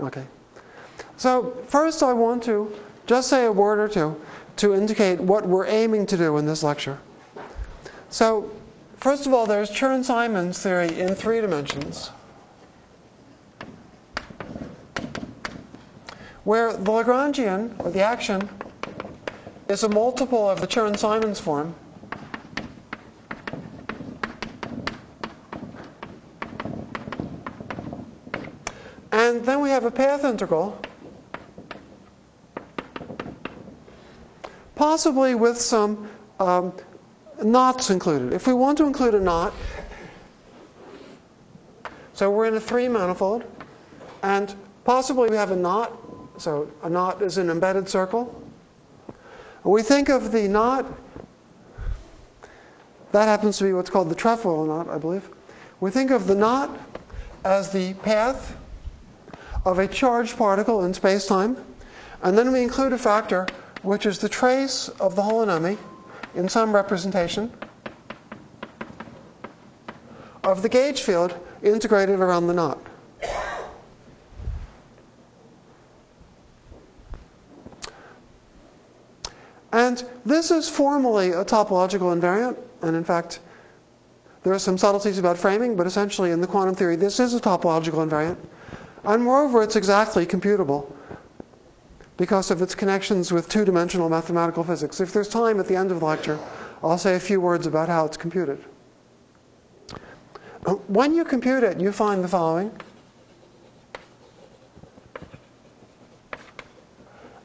Okay. So first I want to just say a word or two to indicate what we're aiming to do in this lecture. So first of all, there's Chern-Simons theory in three dimensions. Where the Lagrangian, or the action, is a multiple of the Chern-Simons form. And then we have a path integral, possibly with some um, knots included. If we want to include a knot, so we're in a three manifold, and possibly we have a knot, so a knot is an embedded circle. We think of the knot, that happens to be what's called the trefoil knot, I believe. We think of the knot as the path of a charged particle in space-time, and then we include a factor which is the trace of the holonomy in some representation of the gauge field integrated around the knot. And this is formally a topological invariant, and in fact, there are some subtleties about framing, but essentially in the quantum theory, this is a topological invariant. And moreover, it's exactly computable because of its connections with two dimensional mathematical physics. If there's time at the end of the lecture, I'll say a few words about how it's computed. When you compute it, you find the following.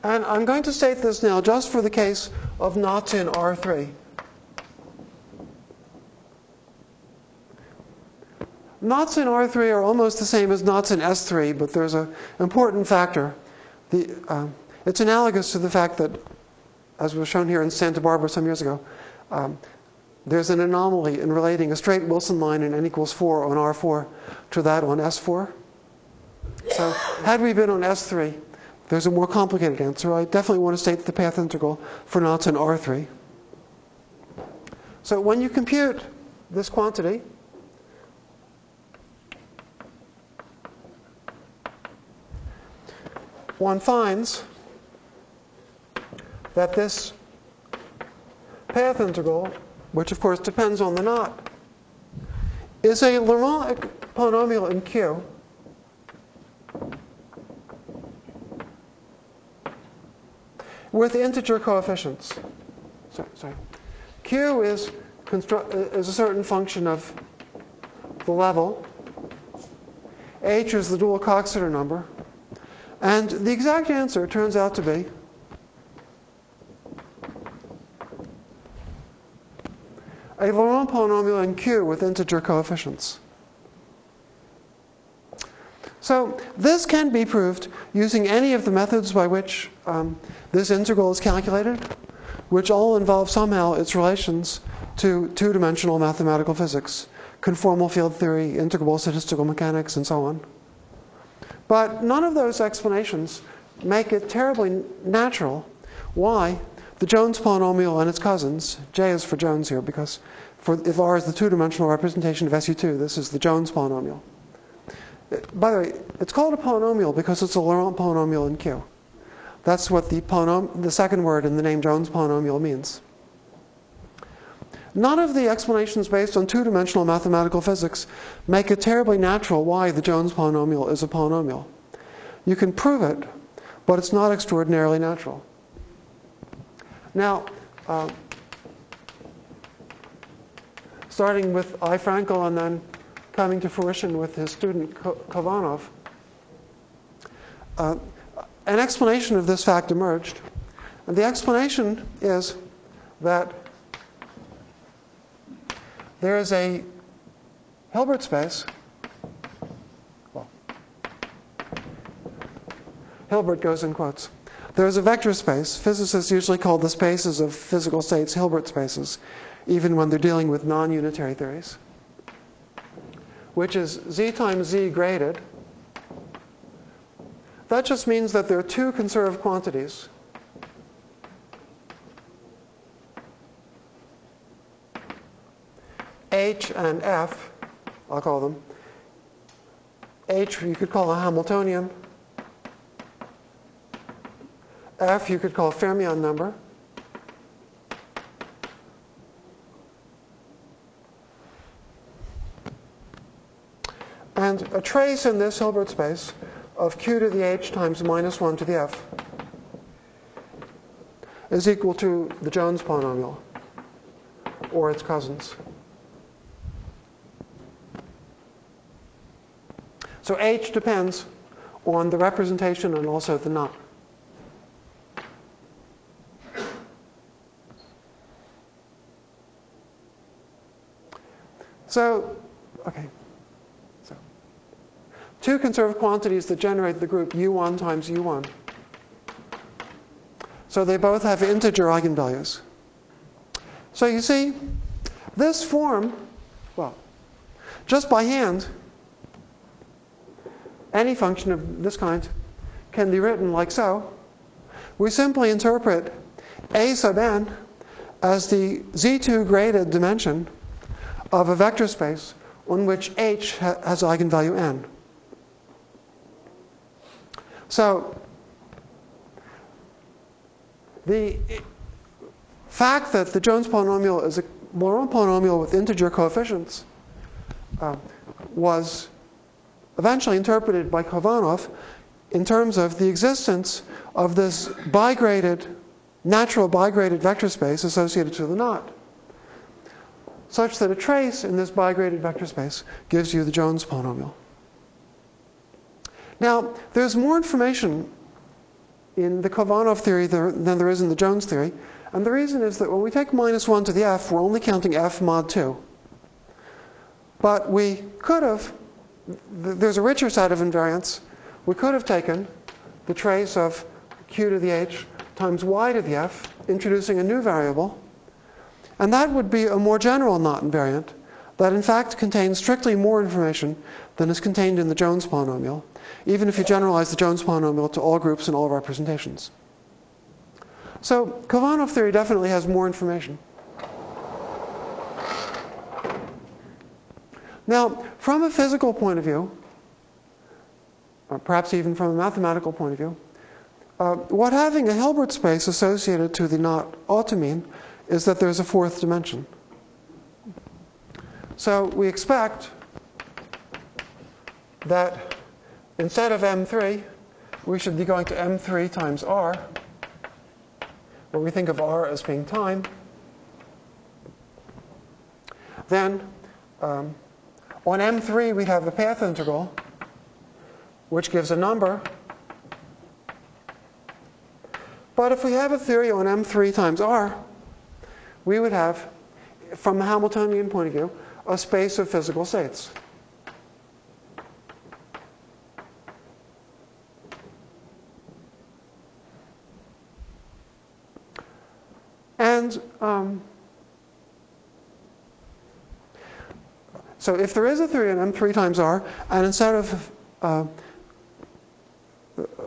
And I'm going to state this now just for the case of knots in R3. Knots in R3 are almost the same as knots in S3, but there's an important factor. The, uh, it's analogous to the fact that, as was shown here in Santa Barbara some years ago, um, there's an anomaly in relating a straight Wilson line in n equals 4 on R4 to that on S4. So, had we been on S3, there's a more complicated answer. I definitely want to state the path integral for knots in R3. So, when you compute this quantity, one finds that this path integral, which of course depends on the knot, is a Laurent polynomial in Q. with integer coefficients. Sorry, sorry. Q is, is a certain function of the level. H is the dual Coxeter number. And the exact answer turns out to be a Laurent polynomial in Q with integer coefficients. So this can be proved using any of the methods by which um, this integral is calculated, which all involve somehow its relations to two-dimensional mathematical physics, conformal field theory, integrable statistical mechanics, and so on. But none of those explanations make it terribly natural why the Jones polynomial and its cousins, J is for Jones here because for, if R is the two-dimensional representation of SU2, this is the Jones polynomial. By the way, it's called a polynomial because it's a Laurent polynomial in Q. That's what the, the second word in the name Jones polynomial means. None of the explanations based on two dimensional mathematical physics make it terribly natural why the Jones polynomial is a polynomial. You can prove it, but it's not extraordinarily natural. Now, uh, starting with I. Frenkel and then coming to fruition with his student Khovanov, uh, an explanation of this fact emerged. And the explanation is that there is a Hilbert space. Well, Hilbert goes in quotes. There is a vector space. Physicists usually call the spaces of physical states Hilbert spaces, even when they're dealing with non unitary theories, which is z times z graded. That just means that there are two conserved quantities H and F, I'll call them. H you could call a Hamiltonian, F you could call a fermion number. And a trace in this Hilbert space of q to the h times minus 1 to the f is equal to the Jones polynomial or its cousins. So h depends on the representation and also the knot. So, okay. So, two conserved quantities that generate the group u1 times u1. So they both have integer eigenvalues. So you see, this form, well, just by hand, any function of this kind can be written like so. We simply interpret a sub n as the z2 graded dimension of a vector space on which h has eigenvalue n. So the fact that the Jones polynomial is a Laurent polynomial with integer coefficients uh, was eventually interpreted by Khovanov in terms of the existence of this bigraded, natural bigraded vector space associated to the knot, such that a trace in this bigraded vector space gives you the Jones polynomial. Now, there's more information in the Khovanov theory than there is in the Jones theory, and the reason is that when we take minus 1 to the f, we're only counting f mod 2. But we could have there's a richer set of invariants. We could have taken the trace of q to the h times y to the f, introducing a new variable, and that would be a more general knot invariant that in fact contains strictly more information than is contained in the Jones polynomial, even if you generalize the Jones polynomial to all groups and all representations. So Khovanov theory definitely has more information. Now, from a physical point of view, or perhaps even from a mathematical point of view, uh, what having a Hilbert space associated to the knot ought to mean is that there's a fourth dimension. So we expect that instead of M3, we should be going to M3 times R, where we think of R as being time. Then um, on M3, we'd have a path integral, which gives a number. But if we have a theory on M3 times R, we would have, from a Hamiltonian point of view, a space of physical states. And um, So if there is a 3 in M, 3 times R, and instead of uh,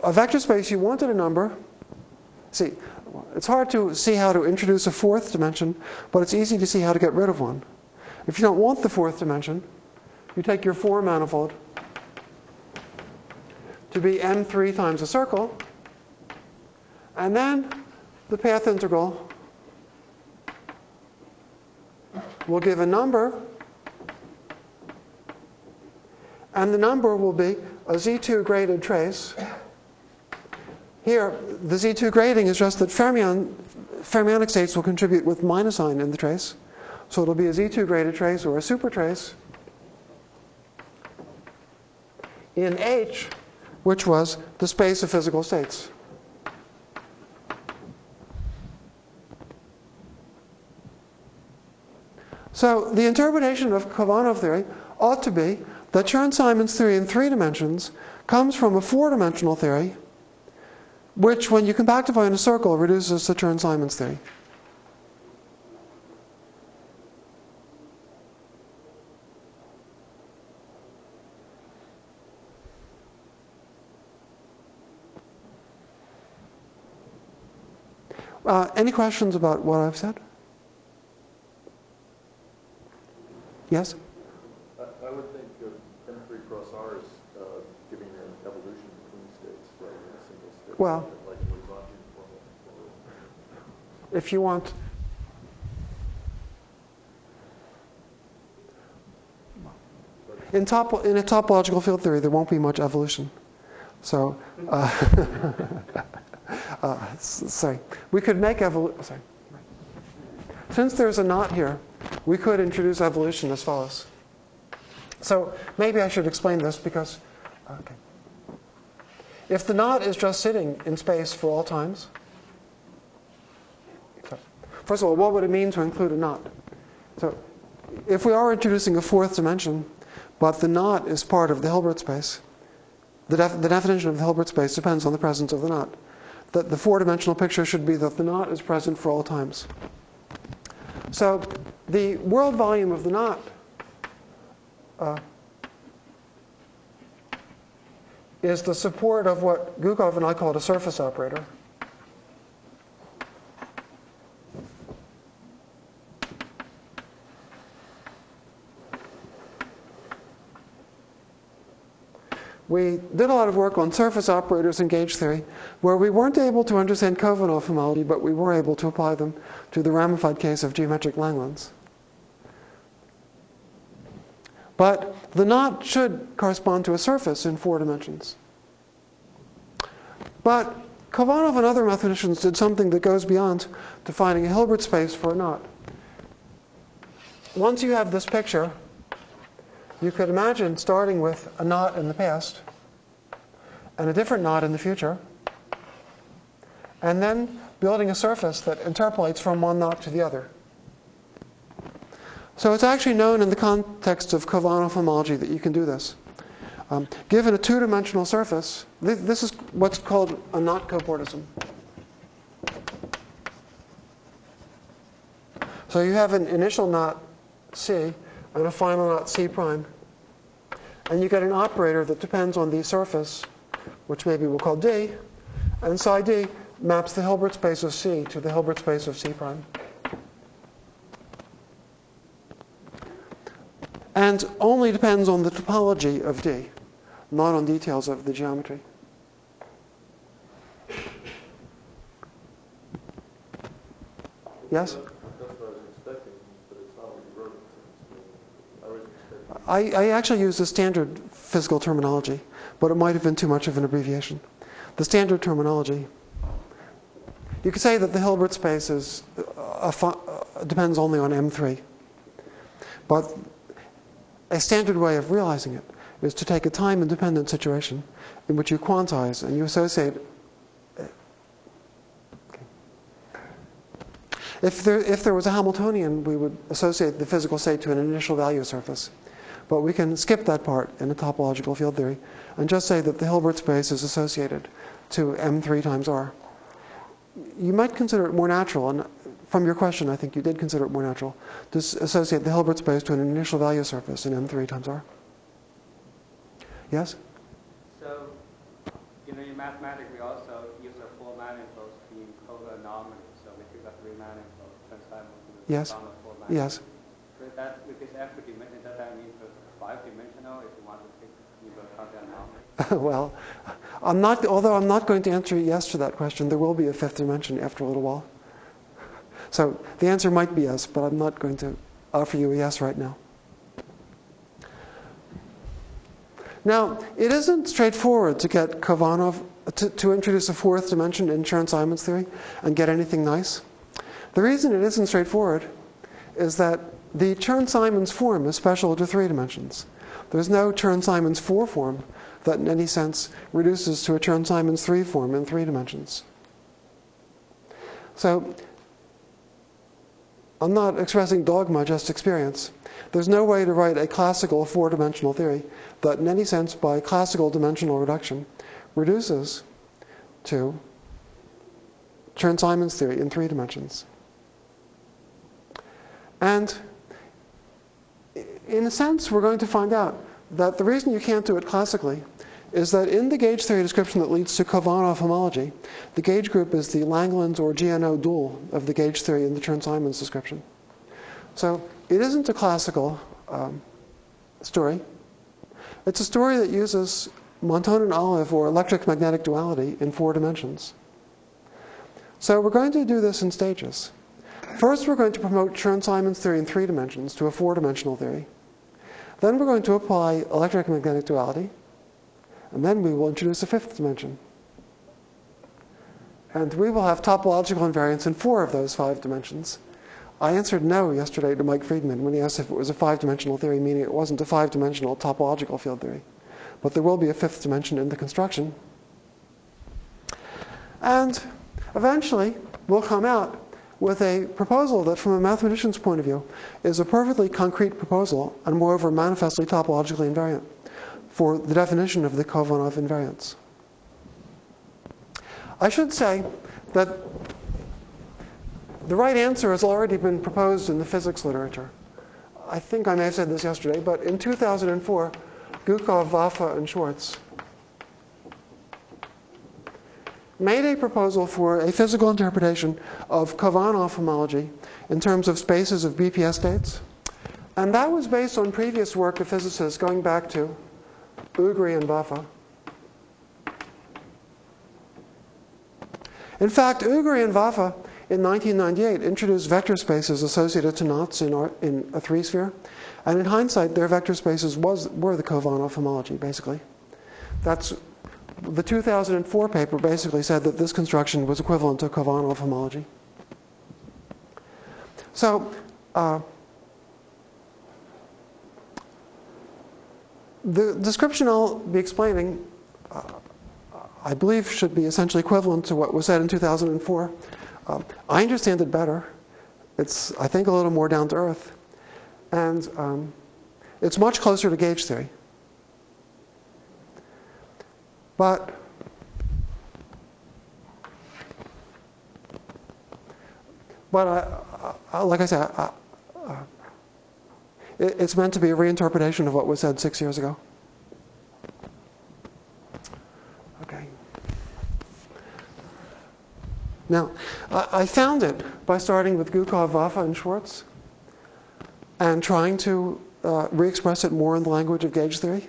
a vector space, you wanted a number, see, it's hard to see how to introduce a fourth dimension, but it's easy to see how to get rid of one. If you don't want the fourth dimension, you take your four manifold to be M3 times a circle, and then the path integral will give a number and the number will be a Z2 graded trace. Here, the Z2 grading is just that fermion, fermionic states will contribute with minus sign in the trace. So it'll be a Z2 graded trace or a super trace in H, which was the space of physical states. So the interpretation of Khovanov theory ought to be that Chern-Simons theory in three dimensions comes from a four-dimensional theory, which, when you compactify in a circle, reduces to Chern-Simons theory. Uh, any questions about what I've said? Yes? Well, if you want in, top, in a topological field theory, there won't be much evolution. So, uh, uh, sorry, we could make evolution. Sorry. Since there's a knot here, we could introduce evolution as follows. So maybe I should explain this because, okay. If the knot is just sitting in space for all times, first of all, what would it mean to include a knot? So if we are introducing a fourth dimension, but the knot is part of the Hilbert space, the, def- the definition of the Hilbert space depends on the presence of the knot. That the four-dimensional picture should be that the knot is present for all times. So the world volume of the knot uh, is the support of what Gukov and I called a surface operator. we did a lot of work on surface operators in gauge theory, where we weren't able to understand Khovanov homology, but we were able to apply them to the ramified case of geometric Langlands. But the knot should correspond to a surface in four dimensions. But Khovanov and other mathematicians did something that goes beyond defining a Hilbert space for a knot. Once you have this picture, you could imagine starting with a knot in the past and a different knot in the future, and then building a surface that interpolates from one knot to the other. So it's actually known in the context of Khovanov homology that you can do this. Um, given a two-dimensional surface, th- this is what's called a knot cobordism. So you have an initial knot C and a final knot C prime. And you get an operator that depends on the surface, which maybe we'll call D, and psi D maps the Hilbert space of C to the Hilbert space of C prime. And only depends on the topology of D, not on details of the geometry. Yes? I, I actually use the standard physical terminology, but it might have been too much of an abbreviation. The standard terminology. You could say that the Hilbert space is uh, a, a, uh, depends only on M3. But a standard way of realizing it is to take a time independent situation in which you quantize and you associate. Uh, if, there, if there was a Hamiltonian, we would associate the physical state to an initial value surface. But we can skip that part in a topological field theory and just say that the Hilbert space is associated to M3 times R. You might consider it more natural, and from your question, I think you did consider it more natural to associate the Hilbert space to an initial value surface in M3 times R. Yes? So, you know, in mathematics, we also use a four manifold to encode anomaly. So we took a three manifold, transform to yes. four manifold. Yes. So that, with this F dimension, does that mean five dimensional if you want to take into account the anomaly? well, I'm not, although I'm not going to answer yes to that question, there will be a fifth dimension after a little while. So the answer might be yes, but I'm not going to offer you a yes right now. Now, it isn't straightforward to get Khovanov to, to introduce a fourth dimension in Chern-Simons theory and get anything nice. The reason it isn't straightforward is that the Chern-Simons form is special to three dimensions. There's no Chern-Simons 4 form that in any sense reduces to a Chern-Simons 3 form in three dimensions. So I'm not expressing dogma, just experience. There's no way to write a classical four dimensional theory that, in any sense, by classical dimensional reduction, reduces to Chern Simons theory in three dimensions. And in a sense, we're going to find out that the reason you can't do it classically is that in the gauge theory description that leads to Khovanov homology, the gauge group is the Langlands or GNO dual of the gauge theory in the Chern-Simons description. So it isn't a classical um, story. It's a story that uses Montonen and Olive or electric magnetic duality in four dimensions. So we're going to do this in stages. First, we're going to promote Chern-Simons theory in three dimensions to a four-dimensional theory. Then we're going to apply electric magnetic duality, and then we will introduce a fifth dimension. And we will have topological invariance in four of those five dimensions. I answered no yesterday to Mike Freedman when he asked if it was a five dimensional theory, meaning it wasn't a five dimensional topological field theory. But there will be a fifth dimension in the construction. And eventually, we'll come out with a proposal that, from a mathematician's point of view, is a perfectly concrete proposal and, moreover, manifestly topologically invariant for the definition of the Khovanov invariance. I should say that the right answer has already been proposed in the physics literature. I think I may have said this yesterday, but in 2004, Gukov, Vafa, and Schwarz made a proposal for a physical interpretation of Khovanov homology in terms of spaces of BPS states. And that was based on previous work of physicists going back to Ooguri and Vafa. In fact, Ooguri and Vafa in 1998 introduced vector spaces associated to knots in, our, in a three sphere. And in hindsight, their vector spaces was, were the Khovanov homology, basically. That's the 2004 paper basically said that this construction was equivalent to Khovanov homology. So, uh, the description I'll be explaining, uh, I believe, should be essentially equivalent to what was said in 2004. Uh, I understand it better. It's, I think, a little more down to earth. And um, it's much closer to gauge theory. But but I, I, like I said, I, it's meant to be a reinterpretation of what was said six years ago. Okay. Now, I found it by starting with Gukov, Vafa, and Schwarz and trying to uh, re express it more in the language of gauge theory.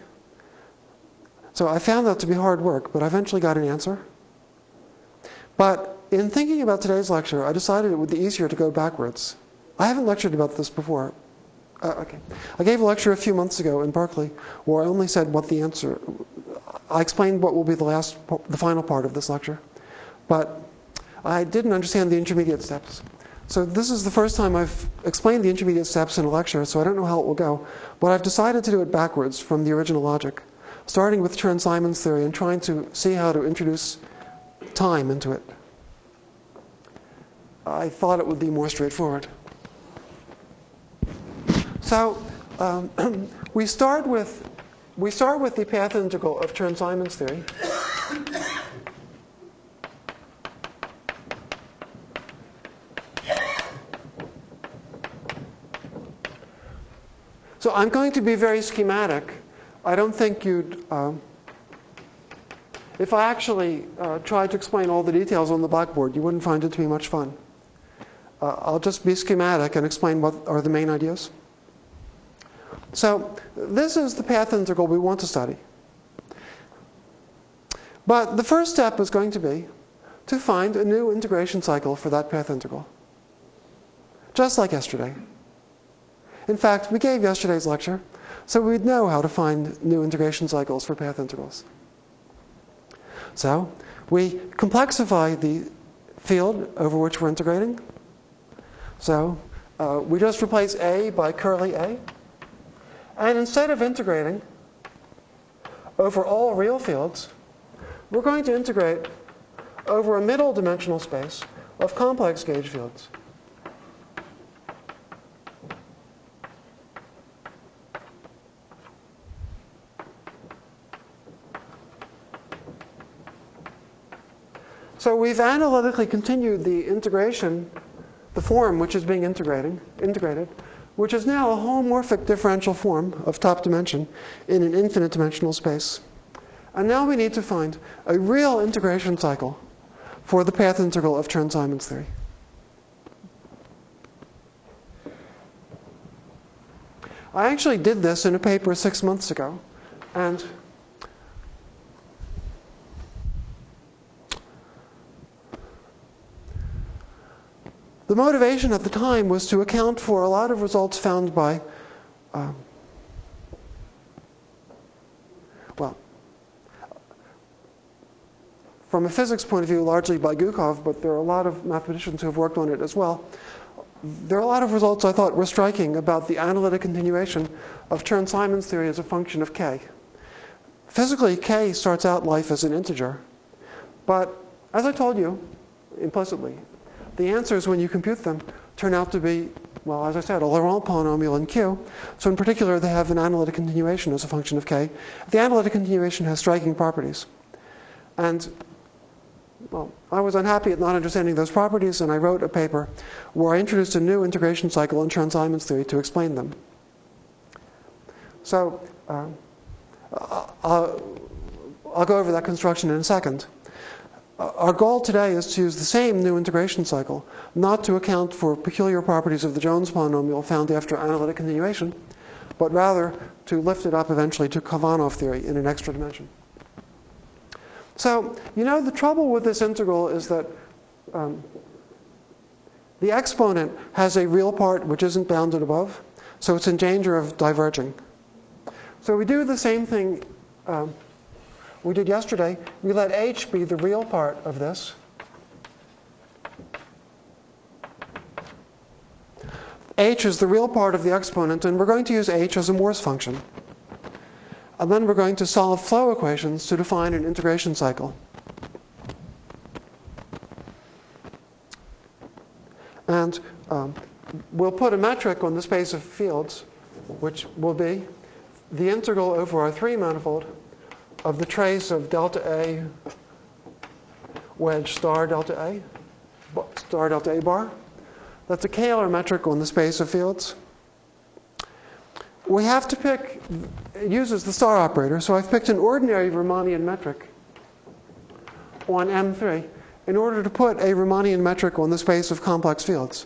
So I found that to be hard work, but I eventually got an answer. But in thinking about today's lecture, I decided it would be easier to go backwards. I haven't lectured about this before. Uh, okay. I gave a lecture a few months ago in Berkeley where I only said what the answer. I explained what will be the last, the final part of this lecture, but I didn't understand the intermediate steps. So this is the first time I've explained the intermediate steps in a lecture, so I don't know how it will go. But I've decided to do it backwards from the original logic starting with Chern-Simons theory and trying to see how to introduce time into it. I thought it would be more straightforward. So um, we start with we start with the path integral of Chern-Simons theory. So I'm going to be very schematic I don't think you'd. Um, if I actually uh, tried to explain all the details on the blackboard, you wouldn't find it to be much fun. Uh, I'll just be schematic and explain what are the main ideas. So, this is the path integral we want to study. But the first step is going to be to find a new integration cycle for that path integral. Just like yesterday. In fact, we gave yesterday's lecture so we'd know how to find new integration cycles for path integrals. So we complexify the field over which we're integrating. So uh, we just replace A by curly A. And instead of integrating over all real fields, we're going to integrate over a middle dimensional space of complex gauge fields. So we've analytically continued the integration, the form which is being integrating, integrated, which is now a holomorphic differential form of top dimension in an infinite dimensional space. And now we need to find a real integration cycle for the path integral of Chern-Simons theory. I actually did this in a paper six months ago, and the motivation at the time was to account for a lot of results found by, um, well, from a physics point of view, largely by Gukov, but there are a lot of mathematicians who have worked on it as well. There are a lot of results I thought were striking about the analytic continuation of Chern-Simons theory as a function of k. Physically, k starts out life as an integer, but as I told you implicitly, the answers when you compute them turn out to be, well, as I said, a Laurent polynomial in Q. So in particular, they have an analytic continuation as a function of k. The analytic continuation has striking properties. And well, I was unhappy at not understanding those properties, and I wrote a paper where I introduced a new integration cycle in Chern-Simons theory to explain them. So uh, I'll, I'll go over that construction in a second. Our goal today is to use the same new integration cycle, not to account for peculiar properties of the Jones polynomial found after analytic continuation, but rather to lift it up eventually to Khovanov theory in an extra dimension. So, you know, the trouble with this integral is that um, the exponent has a real part which isn't bounded above, so it's in danger of diverging. So we do the same thing um, we did yesterday. We let h be the real part of this. h is the real part of the exponent, and we're going to use h as a Morse function. And then we're going to solve flow equations to define an integration cycle. And um, we'll put a metric on the space of fields, which will be the integral over our three manifold of the trace of delta A wedge star delta A, star delta A bar. That's a Kähler metric on the space of fields we have to pick, it uses the star operator, so I've picked an ordinary Riemannian metric on M3 in order to put a Riemannian metric on the space of complex fields.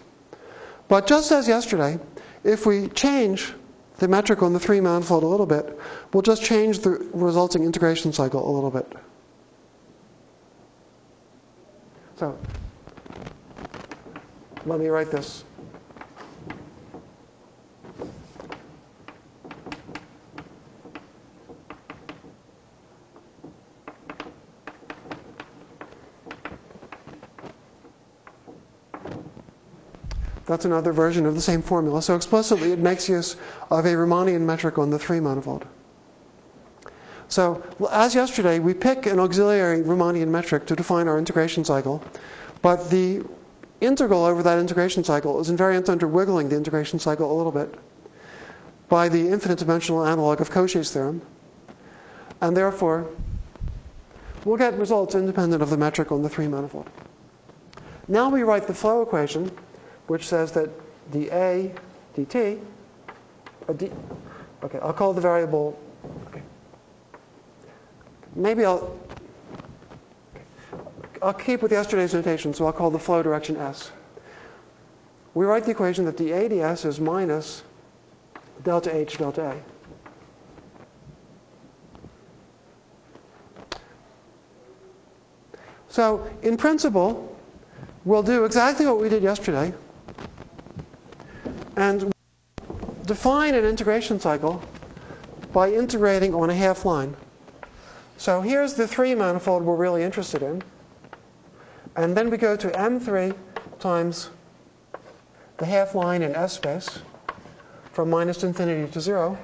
But just as yesterday, if we change the metric on the three manifold a little bit, we'll just change the resulting integration cycle a little bit. So let me write this. That's another version of the same formula. So explicitly, it makes use of a Riemannian metric on the three manifold. So as yesterday, we pick an auxiliary Riemannian metric to define our integration cycle, but the integral over that integration cycle is invariant under wiggling the integration cycle a little bit by the infinite dimensional analog of Cauchy's theorem. And therefore, we'll get results independent of the metric on the three manifold. Now we write the flow equation which says that dA dt, d, okay, I'll call the variable, okay. maybe I'll, I'll keep with yesterday's notation, so I'll call the flow direction S. We write the equation that dA ds is minus delta H delta A. So, in principle, we'll do exactly what we did yesterday and define an integration cycle by integrating on a half line. So here's the three manifold we're really interested in. And then we go to M3 times the half line in S space from minus infinity to zero.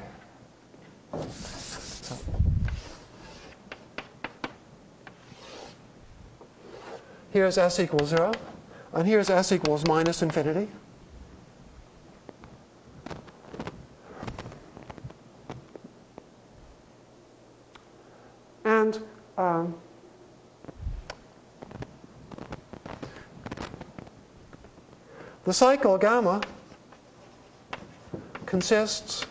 Here's S equals zero, and here's S equals minus infinity. Um, the cycle gamma consists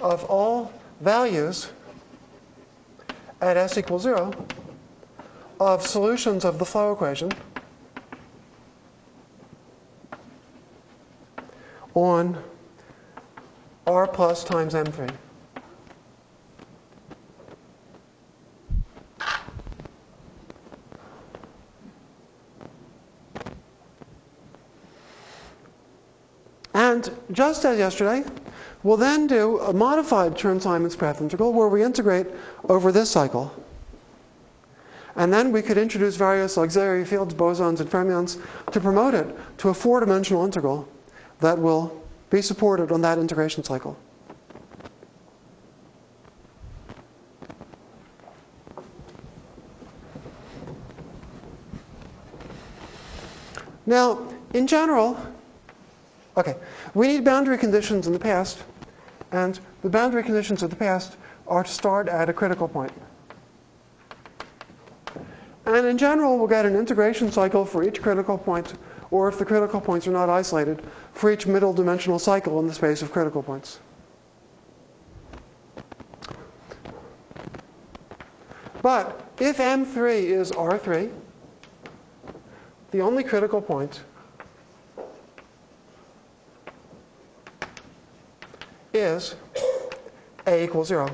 of all values at s equals 0 of solutions of the flow equation on r plus times m3. And just as yesterday, we'll then do a modified Chern-Simons path integral where we integrate over this cycle. And then we could introduce various auxiliary fields, bosons, and fermions to promote it to a four dimensional integral that will be supported on that integration cycle. Now, in general, okay, we need boundary conditions in the past, and the boundary conditions of the past are to start at a critical point. And in general, we'll get an integration cycle for each critical point, or if the critical points are not isolated, for each middle dimensional cycle in the space of critical points. But if M3 is R3, the only critical point is A equals 0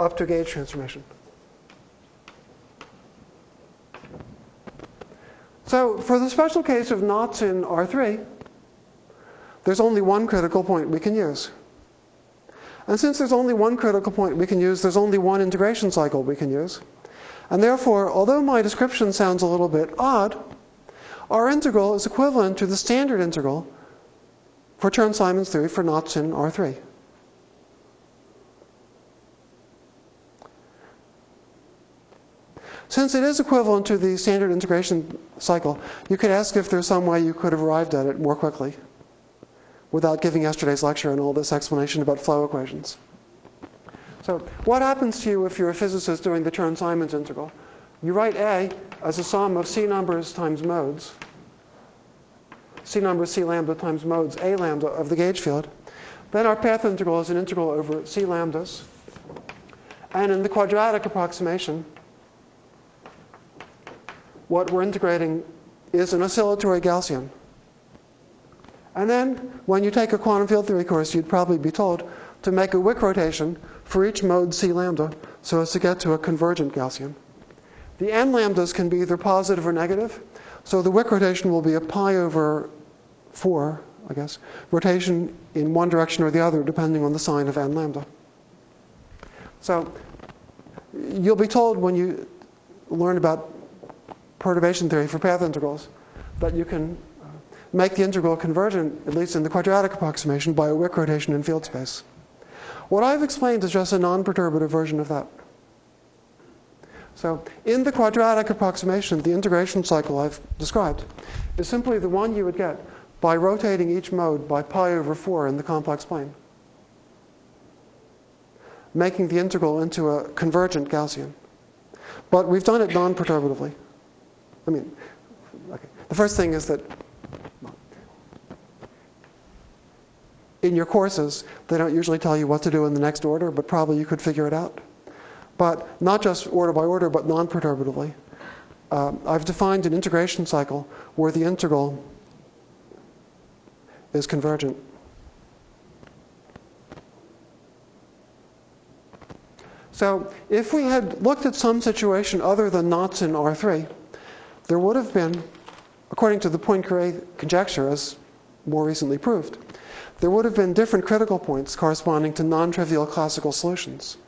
up to gauge transformation. So for the special case of knots in R3, there's only one critical point we can use. And since there's only one critical point we can use, there's only one integration cycle we can use. And therefore, although my description sounds a little bit odd, our integral is equivalent to the standard integral for Chern-Simons theory for knots in R3. Since it is equivalent to the standard integration cycle, you could ask if there's some way you could have arrived at it more quickly without giving yesterday's lecture and all this explanation about flow equations. So what happens to you if you're a physicist doing the Chern-Simons integral? You write A as a sum of C numbers times modes. C numbers C lambda times modes A lambda of the gauge field. Then our path integral is an integral over C lambdas. And in the quadratic approximation, what we're integrating is an oscillatory Gaussian. And then, when you take a quantum field theory course, you'd probably be told to make a Wick rotation for each mode C lambda so as to get to a convergent Gaussian. The n lambdas can be either positive or negative, so the Wick rotation will be a pi over 4, I guess, rotation in one direction or the other depending on the sign of n lambda. So you'll be told when you learn about perturbation theory for path integrals that you can uh, make the integral convergent, at least in the quadratic approximation, by a Wick rotation in field space. What I've explained is just a non-perturbative version of that. So in the quadratic approximation, the integration cycle I've described is simply the one you would get by rotating each mode by pi over 4 in the complex plane, making the integral into a convergent Gaussian. But we've done it non-perturbatively. I mean, okay. the first thing is that in your courses, they don't usually tell you what to do in the next order, but probably you could figure it out. But not just order by order, but non perturbatively. Uh, I've defined an integration cycle where the integral is convergent. So if we had looked at some situation other than knots in R3, there would have been, according to the Poincare conjecture, as more recently proved, there would have been different critical points corresponding to non trivial classical solutions.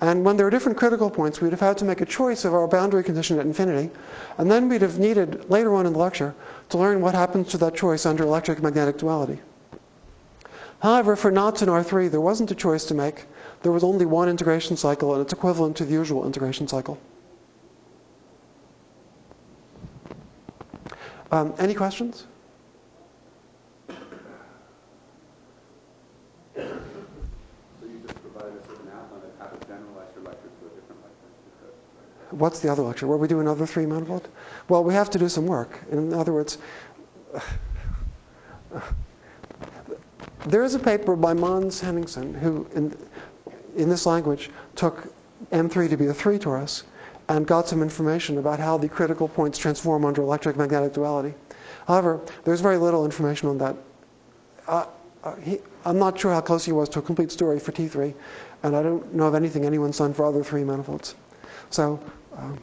And when there are different critical points, we'd have had to make a choice of our boundary condition at infinity, and then we'd have needed, later on in the lecture, to learn what happens to that choice under electric magnetic duality. However, for knots in R3, there wasn't a choice to make. There was only one integration cycle, and it's equivalent to the usual integration cycle. Um, any questions? So you just provided us an outline of how to generalize your lecture to a different lecture. What's the other lecture? Where we do another three manifold? Well, we have to do some work. In other words, there is a paper by Mons Henningson who, in, in this language, took M3 to be a 3 torus and got some information about how the critical points transform under electric magnetic duality. However, there's very little information on that. Uh, uh, he, I'm not sure how close he was to a complete story for T3, and I don't know of anything anyone's done for other three manifolds. So um,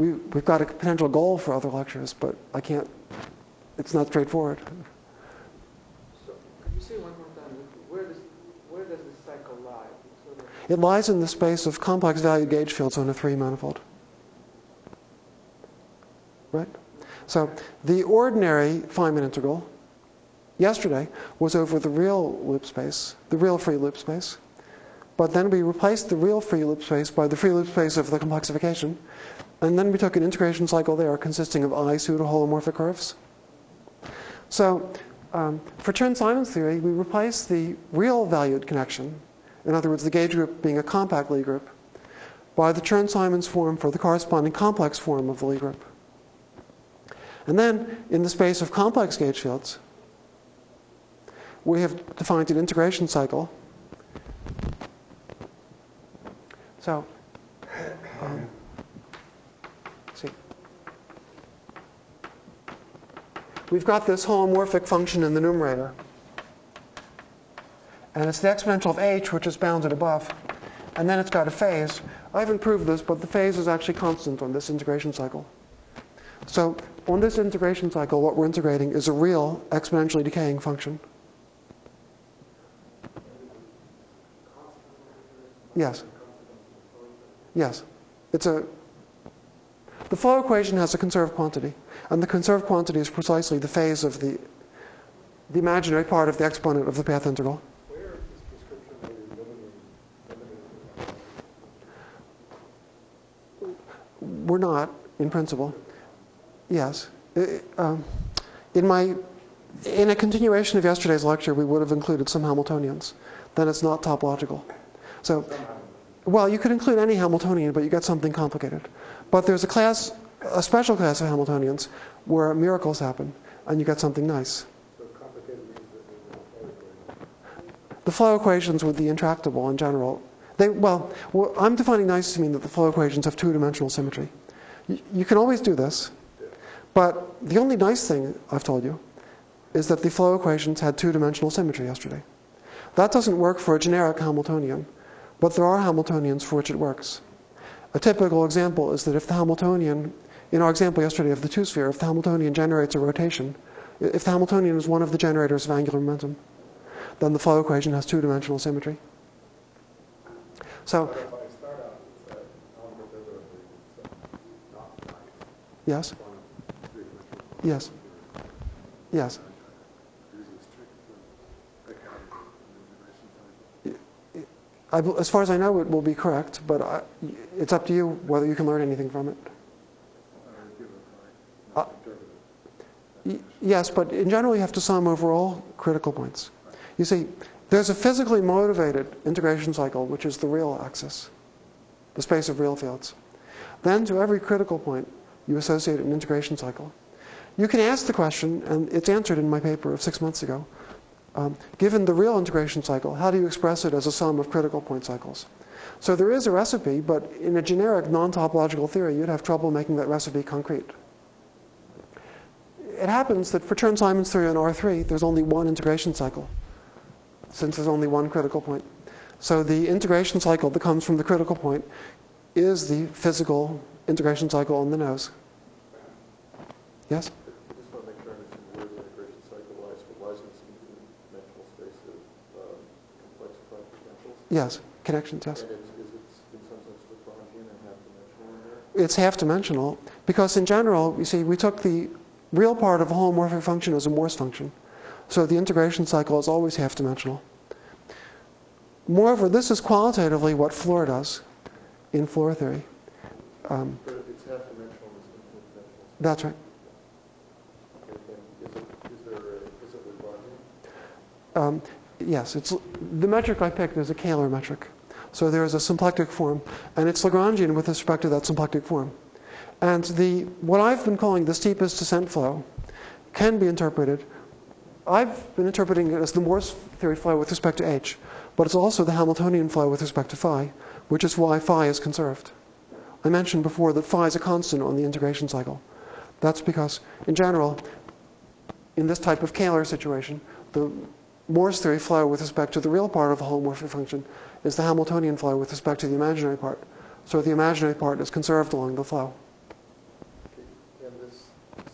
we, we've got a potential goal for other lectures, but I can't, it's not straightforward. So, could you say one more time, where does, where does the cycle lie? It lies in the space of complex valued gauge fields on a three manifold. Right? So, the ordinary Feynman integral yesterday was over the real loop space, the real free loop space. But then we replaced the real free loop space by the free loop space of the complexification, and then we took an integration cycle there consisting of I pseudo-holomorphic curves. So um, for Chern-Simons theory, we replace the real valued connection, in other words, the gauge group being a compact Lie group, by the Chern-Simons form for the corresponding complex form of the Lie group. And then, in the space of complex gauge fields, we have defined an integration cycle. So, um, We've got this holomorphic function in the numerator. And it's the exponential of h, which is bounded above. And then it's got a phase. I haven't proved this, but the phase is actually constant on this integration cycle. So on this integration cycle, what we're integrating is a real exponentially decaying function. Yes. Yes. It's a the flow equation has a conserved quantity, and the conserved quantity is precisely the phase of the the imaginary part of the exponent of the path integral. Where is description? We're not, in principle. Yes. Um, In my in a continuation of yesterday's lecture, we would have included some Hamiltonians. Then it's not topological. So, well, you could include any Hamiltonian, but you get something complicated. But there's a class, a special class of Hamiltonians, where miracles happen, and you get something nice. The flow equations with the intractable in general, they, well, I'm defining nice to mean that the flow equations have two-dimensional symmetry. You, you can always do this, but the only nice thing I've told you is that the flow equations had two-dimensional symmetry yesterday. That doesn't work for a generic Hamiltonian, but there are Hamiltonians for which it works. A typical example is that if the Hamiltonian, in our example yesterday of the two-sphere, if the Hamiltonian generates a rotation, if the Hamiltonian is one of the generators of angular momentum, then the flow equation has two-dimensional symmetry. So, But if I start out with that algebraic, it's not nice. yes, One, three-dimensional. yes, yes. I, as far as I know, it will be correct, but I, it's up to you whether you can learn anything from it. Uh, Yes, but in general, you have to sum over all critical points. You see, there's a physically motivated integration cycle, which is the real axis, the space of real fields. Then, to every critical point, you associate an integration cycle. You can ask the question, and it's answered in my paper of six months ago. Um, given the real integration cycle, how do you express it as a sum of critical point cycles? So there is a recipe, but in a generic non-topological theory, you'd have trouble making that recipe concrete. It happens that for Chern-Simons theory on R3, there's only one integration cycle, since there's only one critical point. So the integration cycle that comes from the critical point is the physical integration cycle on the nose. Yes? I just want to make sure I understand where the integration cycle lies. It lies in this infinite-dimensional space of um, complexified potentials. Yes. Connections, yes. It's, it in some sense Lagrangian and half-dimensional? It's half dimensional because, in general, you see, we took the real part of a holomorphic function as a Morse function. So the integration cycle is always half dimensional. Moreover, this is qualitatively what Floer does in Floer theory. Um, But if it's half-dimensional, it's infinite-dimensional. that's right. Okay, then is it, is there, a- is it Lagrangian? Um, yes, it's, the metric I picked is a Kähler metric. So there is a symplectic form, and it's Lagrangian with respect to that symplectic form. And the, what I've been calling the steepest descent flow can be interpreted, I've been interpreting it as the Morse theory flow with respect to h, but it's also the Hamiltonian flow with respect to phi, which is why phi is conserved. I mentioned before that phi is a constant on the integration cycle. That's because, in general, in this type of Kähler situation, the Morse theory flow with respect to the real part of the holomorphic function is the Hamiltonian flow with respect to the imaginary part. So the imaginary part is conserved along the flow. Can this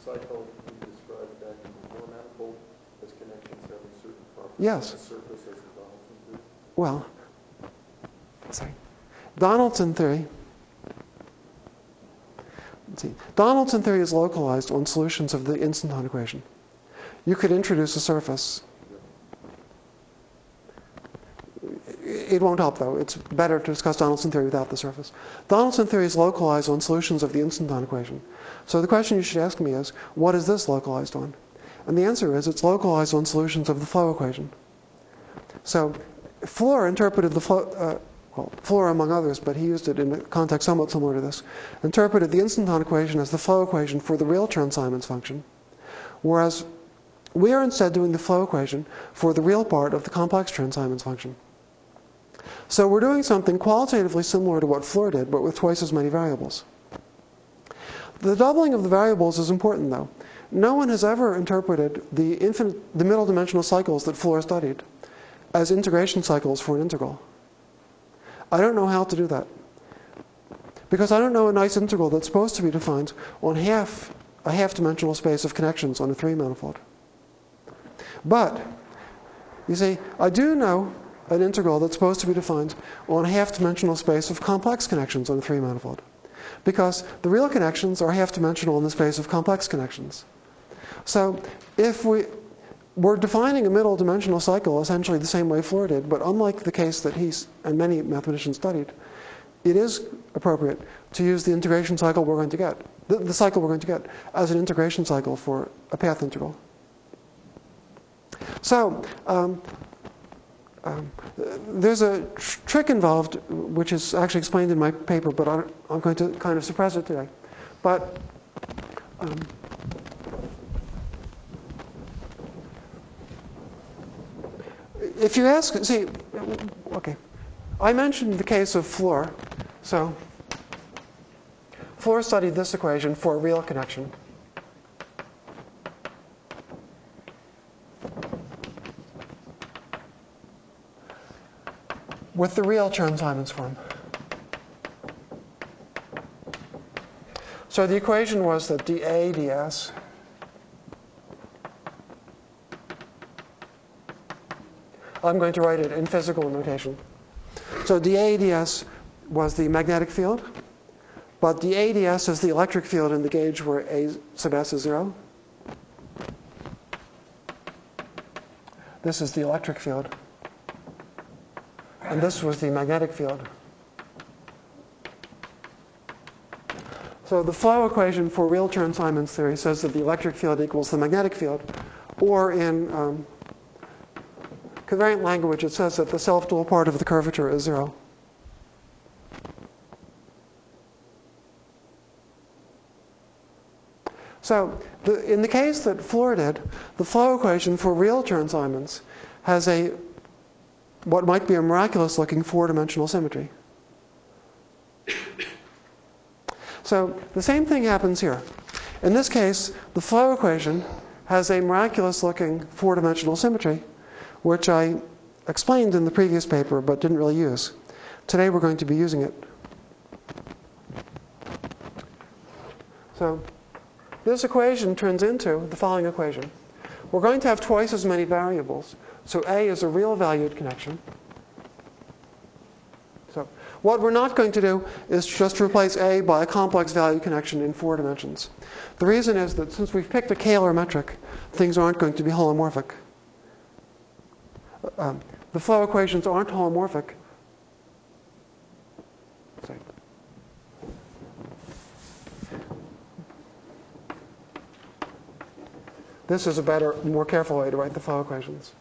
cycle be described back in the manifold as connections having certain properties? Yes. On the surface as the Donaldson do? Well, sorry, Donaldson theory. Let's see. Donaldson theory is localized on solutions of the instanton equation. You could introduce a surface. It won't help though. It's better to discuss Donaldson theory without the surface. Donaldson theory is localized on solutions of the instanton equation. So the question you should ask me is, what is this localized on? And the answer is, it's localized on solutions of the flow equation. So Floer interpreted the flow, uh, well, Floer among others, but he used it in a context somewhat similar to this, interpreted the instanton equation as the flow equation for the real Chern-Simons function, whereas we are instead doing the flow equation for the real part of the complex Chern-Simons function. So we're doing something qualitatively similar to what Floer did, but with twice as many variables. The doubling of the variables is important, though. No one has ever interpreted the, infinite, the middle dimensional cycles that Floer studied as integration cycles for an integral. I don't know how to do that. Because I don't know a nice integral that's supposed to be defined on half a half-dimensional space of connections on a three manifold. But, you see, I do know an integral that's supposed to be defined on a half-dimensional space of complex connections on a three manifold. Because the real connections are half-dimensional in the space of complex connections. So if we, we're defining a middle dimensional cycle essentially the same way Floer did, but unlike the case that he and many mathematicians studied, it is appropriate to use the integration cycle we're going to get, the, the cycle we're going to get, as an integration cycle for a path integral. So, um, um, there's a tr- trick involved, which is actually explained in my paper, but I'm, I'm going to kind of suppress it today. But um, if you ask, see, okay, I mentioned the case of Floer. So Floer studied this equation for real connection. With the real Chern-Simons form. So the equation was that dA ds I'm going to write it in physical notation. So dA ds was the magnetic field, but dA ds is the electric field in the gauge where A sub s is zero. This is the electric field. And this was the magnetic field. So the flow equation for real Chern-Simons theory says that the electric field equals the magnetic field, or in um, covariant language, it says that the self-dual part of the curvature is zero. So the, in the case that Floer did, the flow equation for real Chern-Simons has a what might be a miraculous looking four-dimensional symmetry. So the same thing happens here. In this case, the flow equation has a miraculous looking four-dimensional symmetry which I explained in the previous paper but didn't really use. Today we're going to be using it. So this equation turns into the following equation. We're going to have twice as many variables. So A is a real valued connection. So what we're not going to do is just replace A by a complex value connection in four dimensions. The reason is that since we've picked a Kähler metric, things aren't going to be holomorphic um, the flow equations aren't holomorphic. This is a better, more careful way to write the flow equations.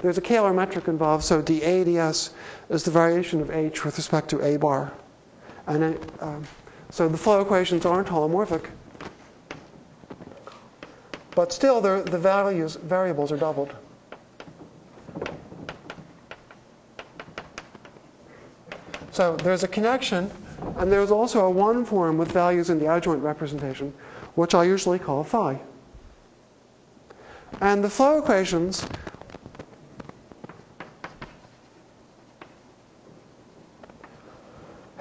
There's a Kähler metric involved, so dA ds is the variation of h with respect to a bar. And it, um, so the flow equations aren't holomorphic, but still the values, variables are doubled. So there's a connection, and there's also a one form with values in the adjoint representation, which I usually call phi. And the flow equations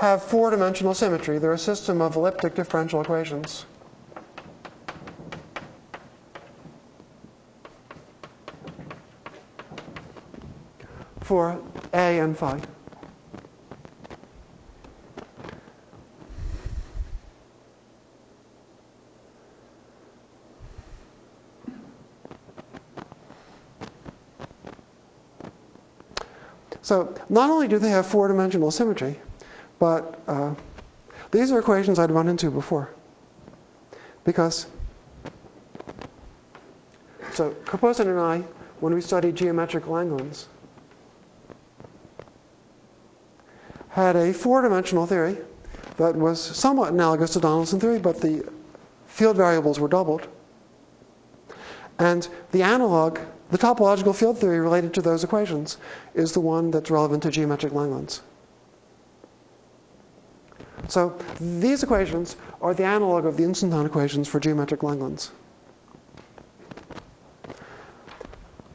have four-dimensional symmetry. They're a system of elliptic differential equations. for A and phi. So not only do they have four-dimensional symmetry, but uh, these are equations I'd run into before. Because, so Kapustin and I, when we studied geometric Langlands, had a four-dimensional theory that was somewhat analogous to Donaldson theory, but the field variables were doubled. And the analog, the topological field theory related to those equations, is the one that's relevant to geometric Langlands. So these equations are the analog of the instanton equations for geometric Langlands.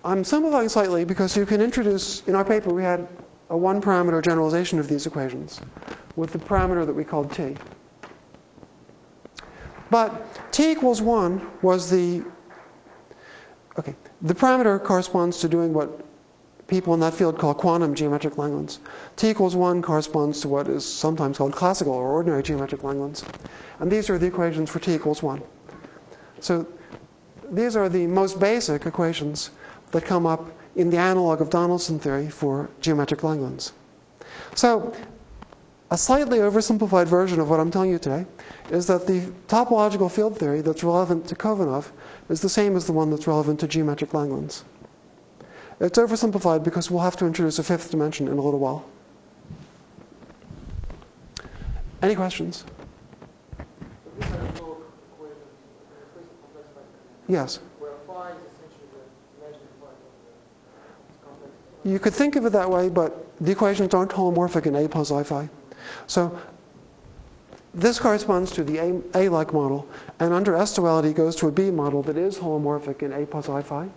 I'm simplifying slightly because you can introduce, in our paper, we had a one parameter generalization of these equations with the parameter that we called t. But t equals 1 was the, okay, the parameter corresponds to doing what people in that field call quantum geometric Langlands. T equals 1 corresponds to what is sometimes called classical or ordinary geometric Langlands. And these are the equations for t equals 1. So these are the most basic equations that come up in the analog of Donaldson theory for geometric Langlands. So a slightly oversimplified version of what I'm telling you today is that the topological field theory that's relevant to Khovanov is the same as the one that's relevant to geometric Langlands. It's oversimplified because we'll have to introduce a fifth dimension in a little while. Any questions? Yes. You could think of it that way, but the equations aren't holomorphic in A plus I phi. So this corresponds to the A- A-like model, and under S duality goes to a B model that is holomorphic in A plus I phi.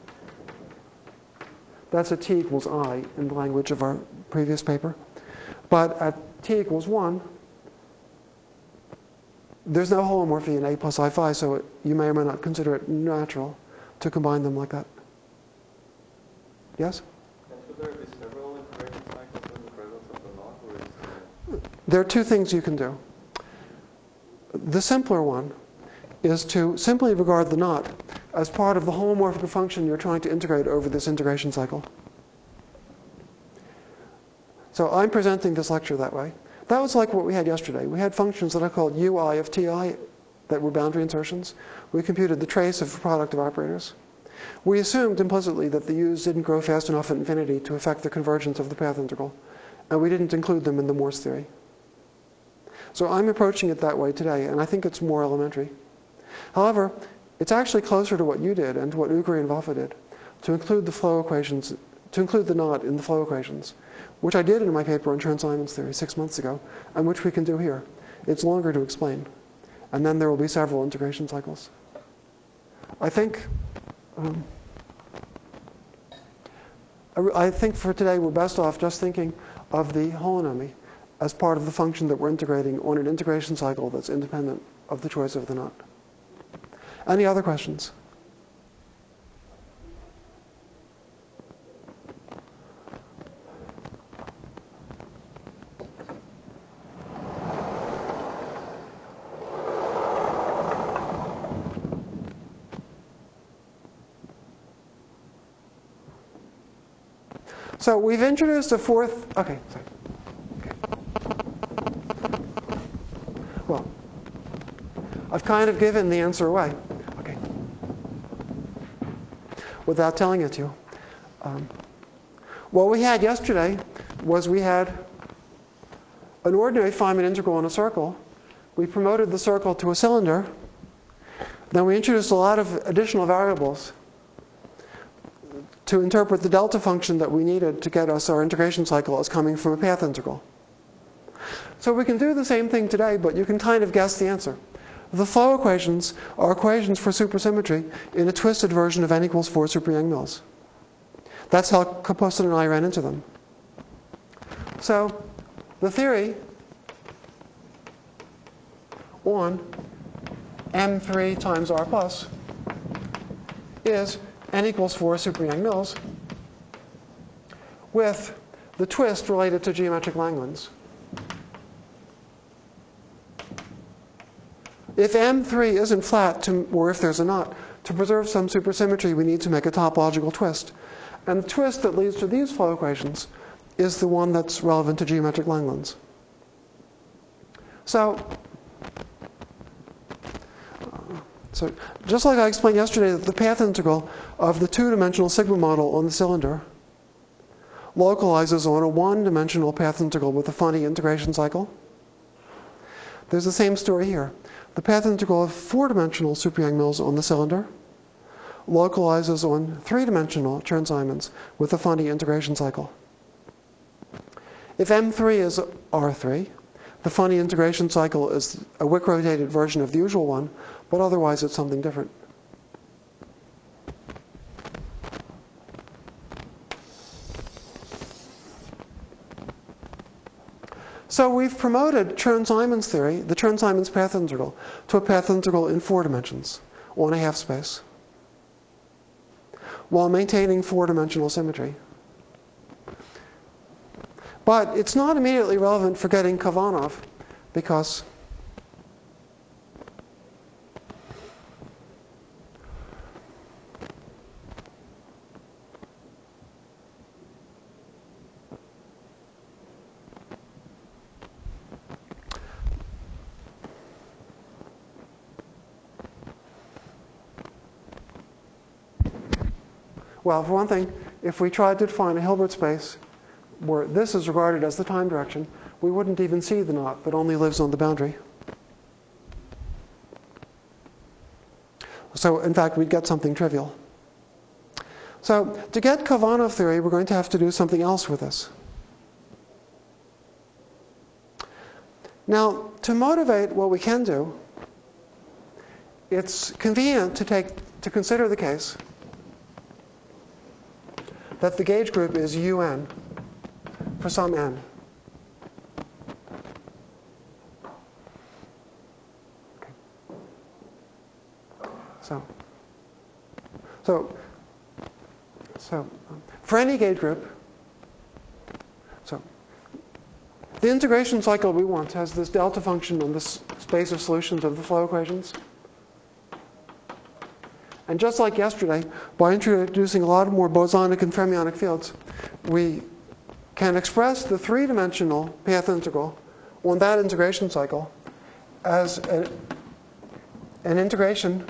That's at t equals i in the language of our previous paper. But at t equals 1, there's no holomorphy in A plus I phi, so it, you may or may not consider it natural to combine them like that. Yes? There are two things you can do. The simpler one is to simply regard the knot as part of the holomorphic function you're trying to integrate over this integration cycle. So I'm presenting this lecture that way. That was like what we had yesterday. We had functions that I called ui of ti that were boundary insertions. We computed the trace of a product of operators. We assumed implicitly that the u's didn't grow fast enough at infinity to affect the convergence of the path integral, and we didn't include them in the Morse theory. So I'm approaching it that way today, and I think it's more elementary. However, it's actually closer to what you did and to what Ooguri and Vafa did, to include the flow equations, to include the knot in the flow equations, which I did in my paper on Chern-Simons theory six months ago, and which we can do here. It's longer to explain, and then there will be several integration cycles. I think. Um, I think for today we're best off just thinking of the holonomy as part of the function that we're integrating on an integration cycle that's independent of the choice of the knot. Any other questions? So we've introduced a fourth. Okay, sorry. Okay. Well, I've kind of given the answer away. Without telling it to you. Um, what we had yesterday was we had an ordinary Feynman integral in a circle. We promoted the circle to a cylinder. Then we introduced a lot of additional variables to interpret the delta function that we needed to get us our integration cycle as coming from a path integral. So we can do the same thing today, but you can kind of guess the answer. The flow equations are equations for supersymmetry in a twisted version of n equals 4 super Yang-Mills. That's how Kapustin and I ran into them. So the theory on m3 times r plus is n equals 4 super Yang-Mills with the twist related to geometric Langlands. If M3 isn't flat, to, or if there's a knot, to preserve some supersymmetry, we need to make a topological twist. And the twist that leads to these flow equations is the one that's relevant to geometric Langlands. So, so just like I explained yesterday, that the path integral of the two-dimensional sigma model on the cylinder localizes on a one-dimensional path integral with a funny integration cycle. There's the same story here. The path integral of four-dimensional Super-Yang-Mills on the cylinder localizes on three-dimensional Chern-Simons with the funny integration cycle. If M3 is R3, the funny integration cycle is a Wick-rotated version of the usual one, but otherwise it's something different. So we've promoted Chern-Simons theory, the Chern-Simons path integral, to a path integral in four dimensions on a half space, while maintaining four-dimensional symmetry. But it's not immediately relevant for getting Khovanov because Well, for one thing, if we tried to define a Hilbert space where this is regarded as the time direction, we wouldn't even see the knot that only lives on the boundary. So, in fact, we'd get something trivial. So, to get Khovanov theory, we're going to have to do something else with this. Now, to motivate what we can do, it's convenient to take to consider the case that the gauge group is un for some n. So, so, so for any gauge group, so the integration cycle we want has this delta function on this space of solutions of the flow equations. And just like yesterday, by introducing a lot more bosonic and fermionic fields, we can express the three-dimensional path integral on that integration cycle as a, an integration,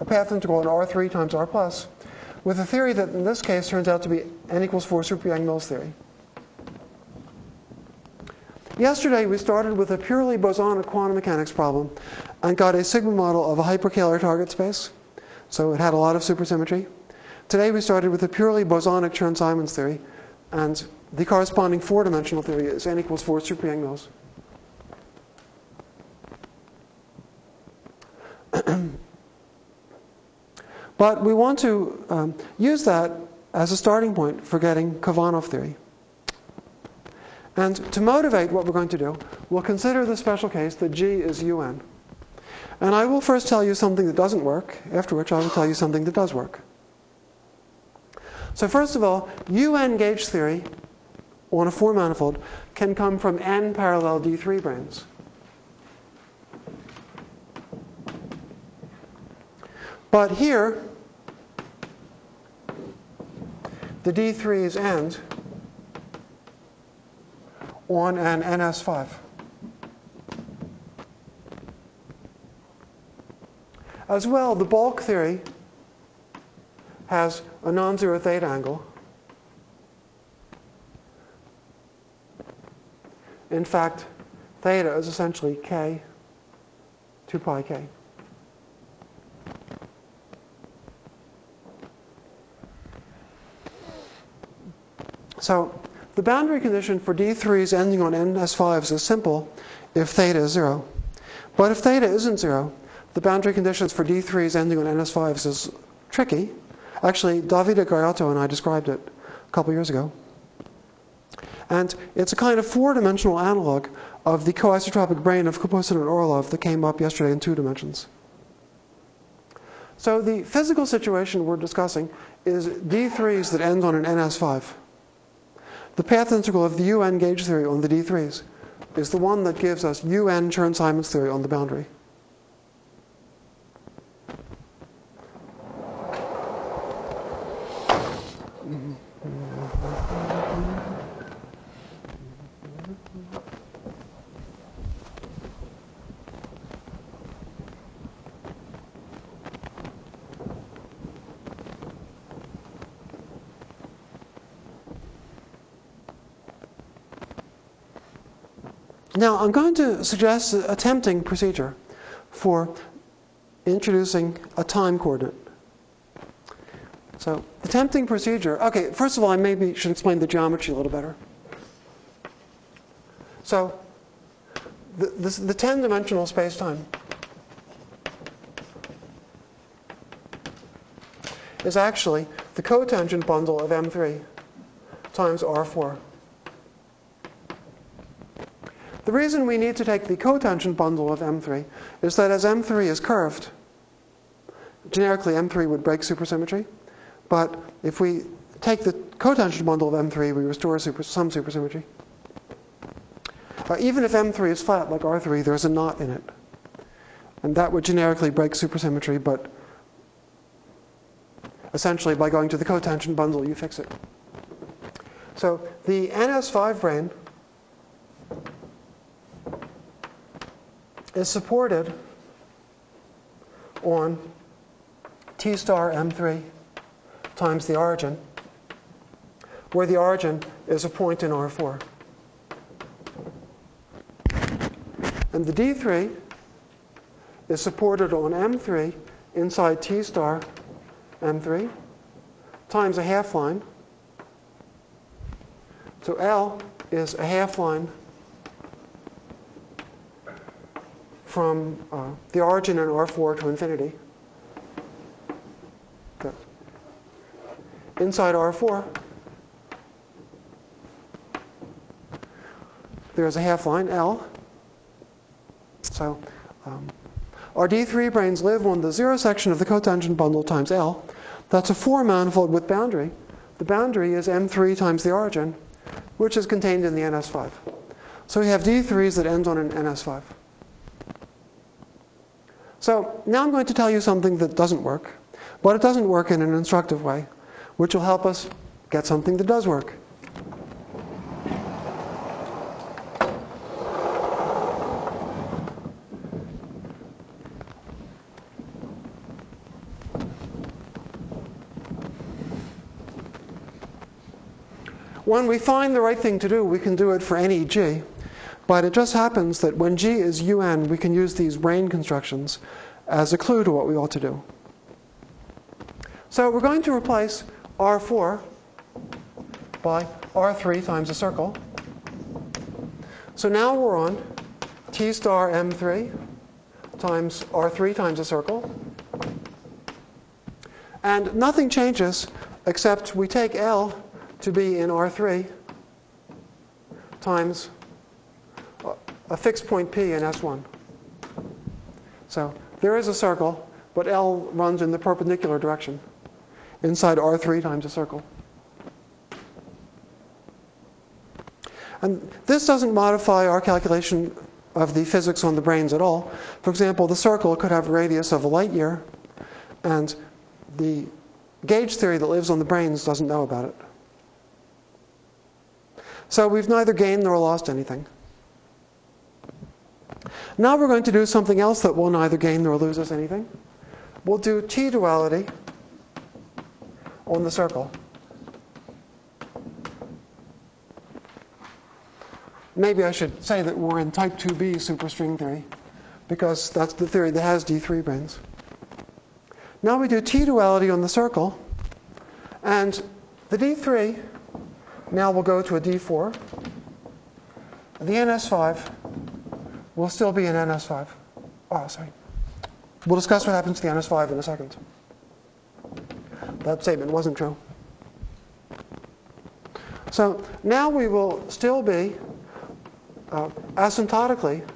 a path integral in R3 times R plus, with a theory that in this case turns out to be n equals 4 Super-Yang-Mills theory. Yesterday we started with a purely bosonic quantum mechanics problem and got a sigma model of a hyperkähler target space. So it had a lot of supersymmetry. Today we started with a purely bosonic Chern-Simons theory, and the corresponding four-dimensional theory is n equals 4 Super-Yang-Mills. but we want to um, use that as a starting point for getting Khovanov theory. And to motivate what we're going to do, we'll consider the special case that G is UN. And I will first tell you something that doesn't work, after which I will tell you something that does work. So first of all, UN gauge theory on a four manifold can come from n parallel D3 branes. But here, the D3s end on an NS5. As well, the bulk theory has a non-zero theta angle. In fact, theta is essentially k, 2 pi k. So the boundary condition for D3s ending on NS5s is simple if theta is 0. But if theta isn't 0, the boundary conditions for D3s ending on NS5s is tricky. Actually, Davide Gaiotto and I described it a couple years ago. And it's a kind of four-dimensional analog of the coisotropic brane of Kapustin and Orlov that came up yesterday in two dimensions. So the physical situation we're discussing is D3s that end on an NS5. The path integral of the UN gauge theory on the D3s is the one that gives us UN Chern-Simons theory on the boundary. Now, I'm going to suggest a tempting procedure for introducing a time coordinate. So, the tempting procedure, okay, first of all, I maybe should explain the geometry a little better. So, the, the 10 dimensional space time is actually the cotangent bundle of M3 times R4. The reason we need to take the cotangent bundle of M3 is that as M3 is curved, generically M3 would break supersymmetry, but if we take the cotangent bundle of M3, we restore super, some supersymmetry. Uh, even if M3 is flat like R3, there's a knot in it. And that would generically break supersymmetry, but essentially by going to the cotangent bundle, you fix it. So the NS5 brane is supported on T star M3 times the origin, where the origin is a point in R4. And the D3 is supported on M3 inside T star M3 times a half line. So L is a half line from uh, the origin in R4 to infinity. Okay. Inside R4, there's a half line L. So um, our D3 branes live on the zero section of the cotangent bundle times L. That's a four manifold with boundary. The boundary is M3 times the origin, which is contained in the NS5. So we have D3s that end on an NS5. So now I'm going to tell you something that doesn't work, but it doesn't work in an instructive way, which will help us get something that does work. When we find the right thing to do, we can do it for any g. But it just happens that when g is un, we can use these brane constructions as a clue to what we ought to do. So we're going to replace R4 by R3 times a circle. So now we're on T star M3 times R3 times a circle. And nothing changes except we take L to be in R3 times a fixed point P in S1. So there is a circle, but L runs in the perpendicular direction inside R3 times a circle. And this doesn't modify our calculation of the physics on the branes at all. For example, the circle could have a radius of a light year, and the gauge theory that lives on the branes doesn't know about it. So we've neither gained nor lost anything. Now we're going to do something else that will neither gain nor lose us anything. We'll do T duality on the circle. Maybe I should say that we're in type 2b superstring theory because that's the theory that has D3 branes. Now we do T duality on the circle and the D3 now will go to a D4. The NS5 will still be an NS5. Oh, sorry. We'll discuss what happens to the NS5 in a second. That statement wasn't true. So now we will still be uh, asymptotically,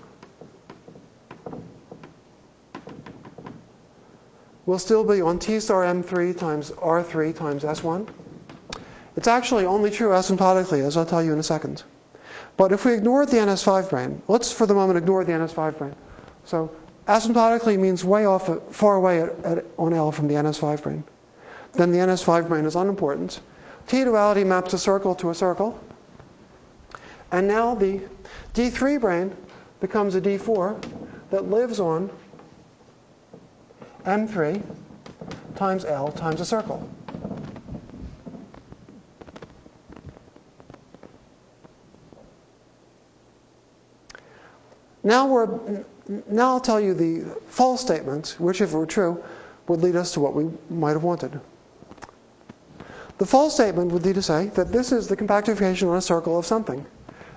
we'll still be on T star M3 times R3 times S1. It's actually only true asymptotically, as I'll tell you in a second. But if we ignore the NS5 brane, let's for the moment ignore the NS5 brane. So asymptotically means way off, far away at, at, on L from the NS5 brane. Then the NS5 brane is unimportant. T duality maps a circle to a circle. And now the D3 brane becomes a D4 that lives on M3 times L times a circle. Now we're now I'll tell you the false statement, which if it were true, would lead us to what we might have wanted. The false statement would be to say that this is the compactification on a circle of something,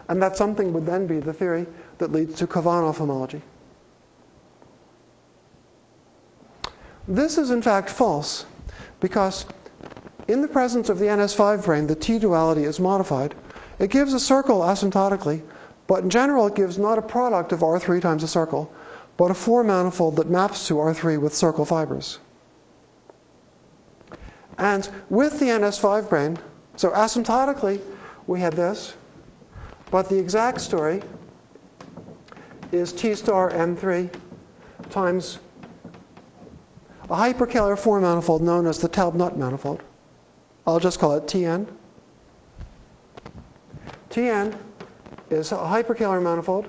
and that something would then be the theory that leads to Khovanov homology. This is in fact false because in the presence of the NS5 brane, the T duality is modified. It gives a circle asymptotically, but in general it gives not a product of R3 times a circle, but a four manifold that maps to R3 with circle fibers. And with the NS5 brane, so asymptotically we had this, but the exact story is T star M3 times a hyperkähler four manifold known as the Taub-Nut manifold. I'll just call it Tn. Tn is a hyperkähler manifold.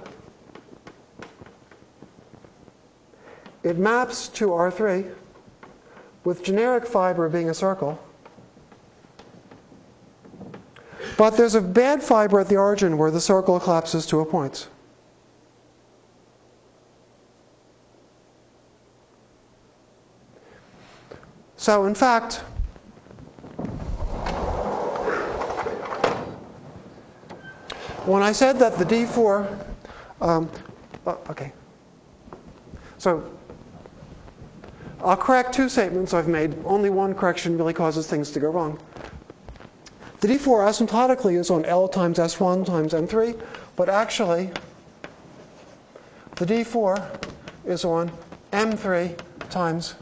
It maps to R3 with generic fiber being a circle. But there's a bad fiber at the origin where the circle collapses to a point. So, in fact, when I said that the D4, um, uh, okay. So, I'll correct two statements I've made. Only one correction really causes things to go wrong. The D4 asymptotically is on L times S1 times M3, but actually, the D4 is on M3 times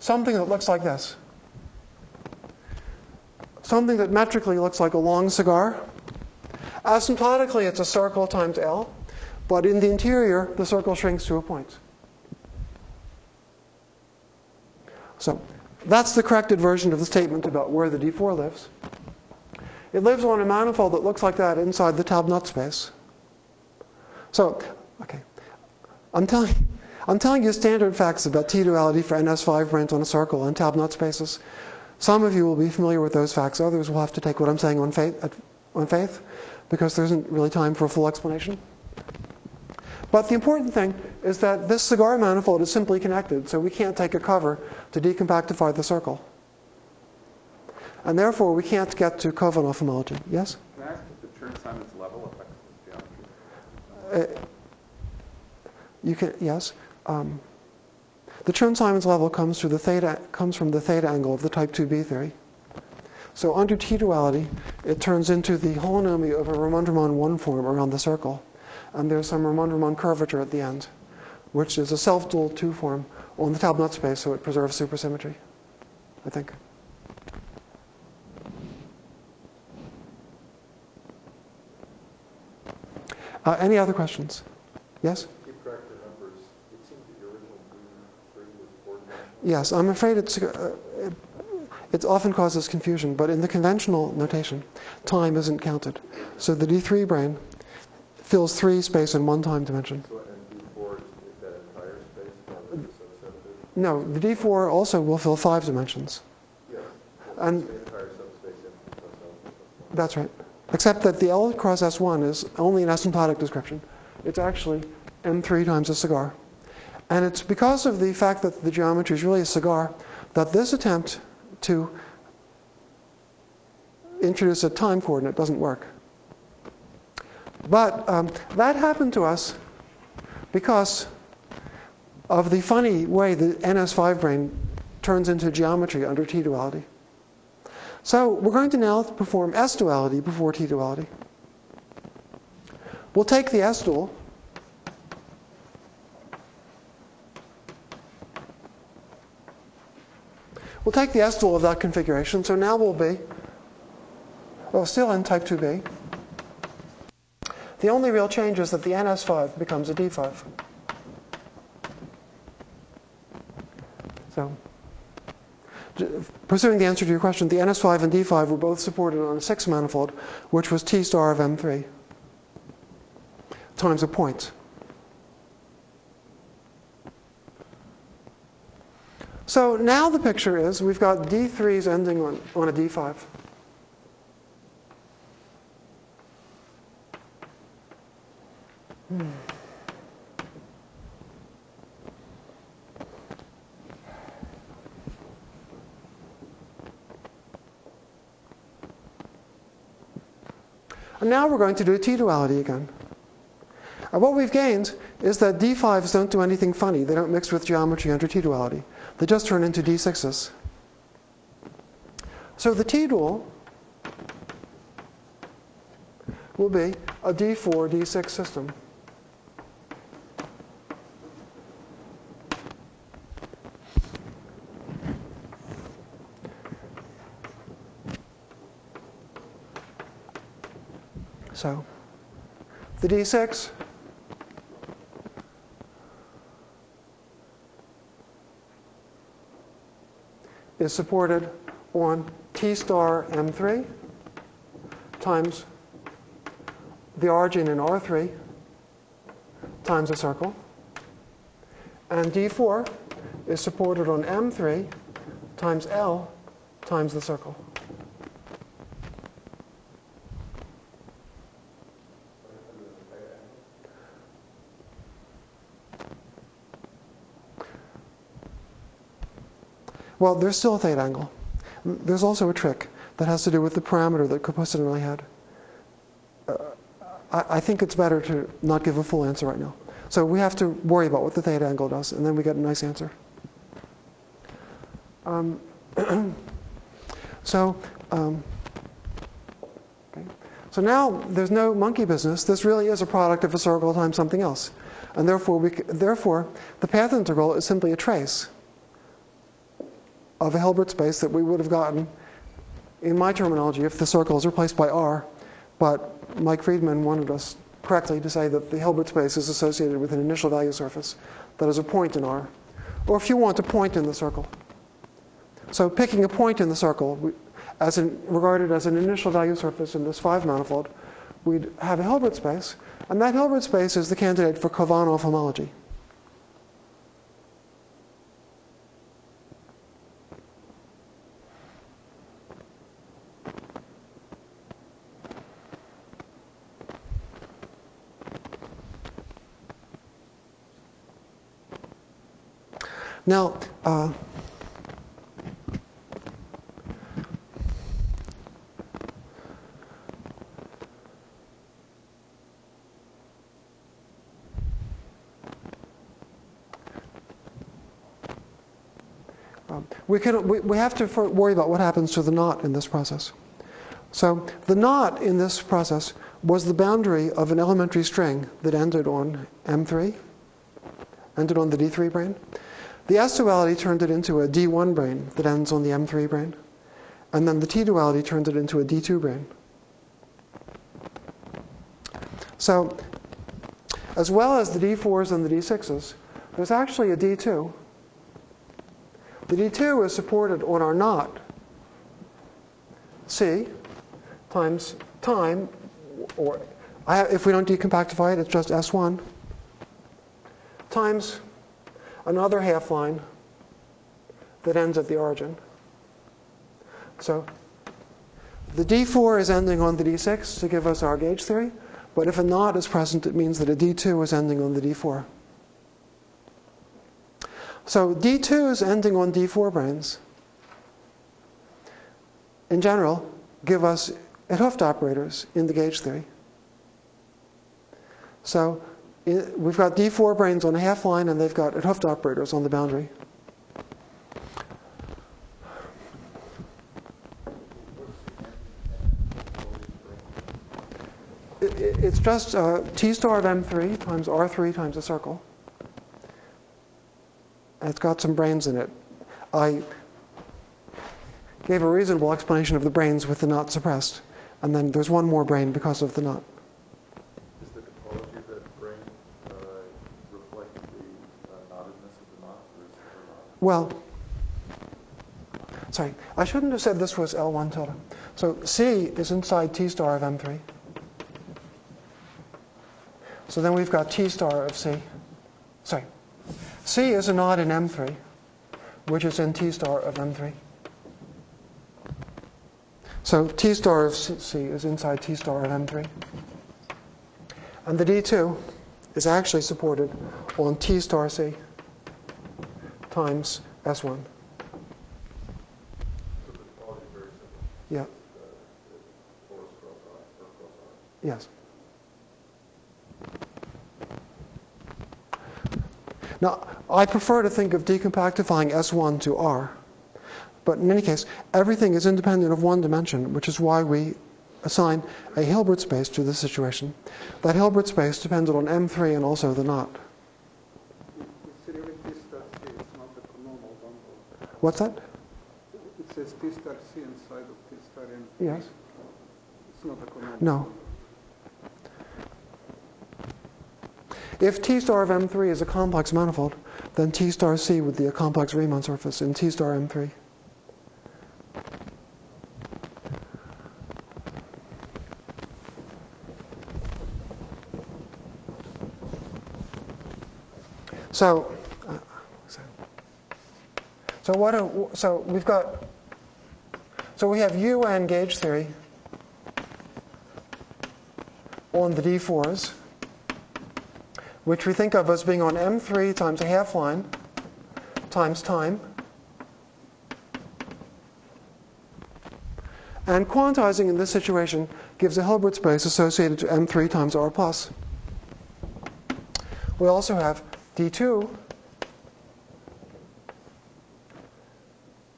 something that looks like this. Something that metrically looks like a long cigar. Asymptotically, it's a circle times L, but in the interior, the circle shrinks to a point. So that's the corrected version of the statement about where the D4 lives. It lives on a manifold that looks like that inside the Taub-Nut space. So, okay. I'm telling, I'm telling you standard facts about T-duality for NS5 branes on a circle and Taub-Nut spaces. Some of you will be familiar with those facts. Others will have to take what I'm saying on faith, on faith because there isn't really time for a full explanation. But the important thing is that this cigar manifold is simply connected, so we can't take a cover to decompactify the circle. And therefore, we can't get to Khovanov homology. Yes? Can I ask if the Chern-Simons level affects this geometry? Uh, you can, yes. Um, the Chern-Simons level comes, through the theta, comes from the theta angle of the type 2b theory. So under T-duality, it turns into the holonomy of a Ramond-Ramond 1 form around the circle. And there's some Ramond-Ramond curvature at the end, which is a self-dual 2 form on the Taub-Nut space, so it preserves supersymmetry, I think. Uh, any other questions? Yes? Keep track of the numbers. It seems that your original D3 was four dimensional. Yes, I'm afraid it's, uh, it, often causes confusion, but in the conventional notation, time isn't counted. So the D3 brane fills three space and one time dimension. So, and D4 is is that entire space, not a subset of it? No, the D4 also will fill five dimensions. Yes. And that's right. Except that the L cross S1 is only an asymptotic description. It's actually M3 times a cigar. And it's because of the fact that the geometry is really a cigar that this attempt to introduce a time coordinate doesn't work. But um, that happened to us because of the funny way the NS5 brane turns into geometry under T duality. So we're going to now perform S duality before T duality. We'll take the S dual. We'll take the S dual of that configuration. So now we'll be, well, still in type 2b. The only real change is that the NS5 becomes a D5. So, pursuing the answer to your question, the NS5 and D5 were both supported on a six manifold, which was T star of M3 times a point. So now the picture is we've got D3s ending on, on a D5. Hmm. And now we're going to do T-duality again. And what we've gained is that D5s don't do anything funny. They don't mix with geometry under T-duality. They just turn into D6s. So the T-dual will be a D4, D6 system. So the D6 is supported on T star M3 times the origin in R3 times a circle. And D4 is supported on M3 times L times the circle. Well, there's still a theta angle. There's also a trick that has to do with the parameter that Kapustin and I had. Uh, I, I think it's better to not give a full answer right now. So we have to worry about what the theta angle does, and then we get a nice answer. Um, so, um, okay. so now there's no monkey business. This really is a product of a circle times something else, and therefore, we, therefore, the path integral is simply a trace of a Hilbert space that we would have gotten, in my terminology, if the circle is replaced by R. But Mike Freedman wanted us correctly to say that the Hilbert space is associated with an initial value surface that is a point in R. Or if you want a point in the circle. So picking a point in the circle, as in, regarded as an initial value surface in this five manifold, we'd have a Hilbert space, and that Hilbert space is the candidate for Khovanov homology. Now, uh, um, we, can, we, we have to worry about what happens to the knot in this process. So the knot in this process was the boundary of an elementary string that ended on M3, ended on the D3 brane. The S duality turned it into a D1 brane that ends on the M3 brane. And then the T duality turned it into a D2 brane. So, as well as the D4s and the D6s, there's actually a D2. The D2 is supported on our knot C times time, or I if we don't decompactify it, it's just S1, times another half line that ends at the origin. So the D4 is ending on the D6 to give us our gauge theory, but if a knot is present, it means that a D2 is ending on the D4. So D2s ending on D4 branes, in general, give us 't Hooft operators in the gauge theory. So we've got D4 branes on a half line, and they've got 't Hooft operators on the boundary. It, it, it's just uh, T star of M3 times R3 times a circle. And it's got some branes in it. I gave a reasonable explanation of the branes with the knot suppressed. And then there's one more brane because of the knot. Is the topology of that brane uh, reflect the uh, knottedness of the knot, or is it not? Well, sorry, I shouldn't have said this was L1 tilde. So C is inside T star of M3. So then we've got T star of C. Sorry. C is a knot in M3, which is in T star of M3. So T star of C is inside T star of M3. And the D2 is actually supported on T star C times S1. So the topology is very simple. Yeah. Yes. Now, I prefer to think of decompactifying S1 to R. But in any case, everything is independent of one dimension, which is why we assign a Hilbert space to this situation. That Hilbert space depended on M3 and also the knot. It's really T star C, it's not the normal bundle. What's that? It says T star C inside of T star M. Yes. It's not a canonical. No. If T star of M3 is a complex manifold, then T star C would be a complex Riemann surface in T star M3. So, so what? So we've got. So we have UN gauge theory on the D4s, which we think of as being on M3 times a half line times time. And quantizing in this situation gives a Hilbert space associated to M3 times R plus. We also have D2,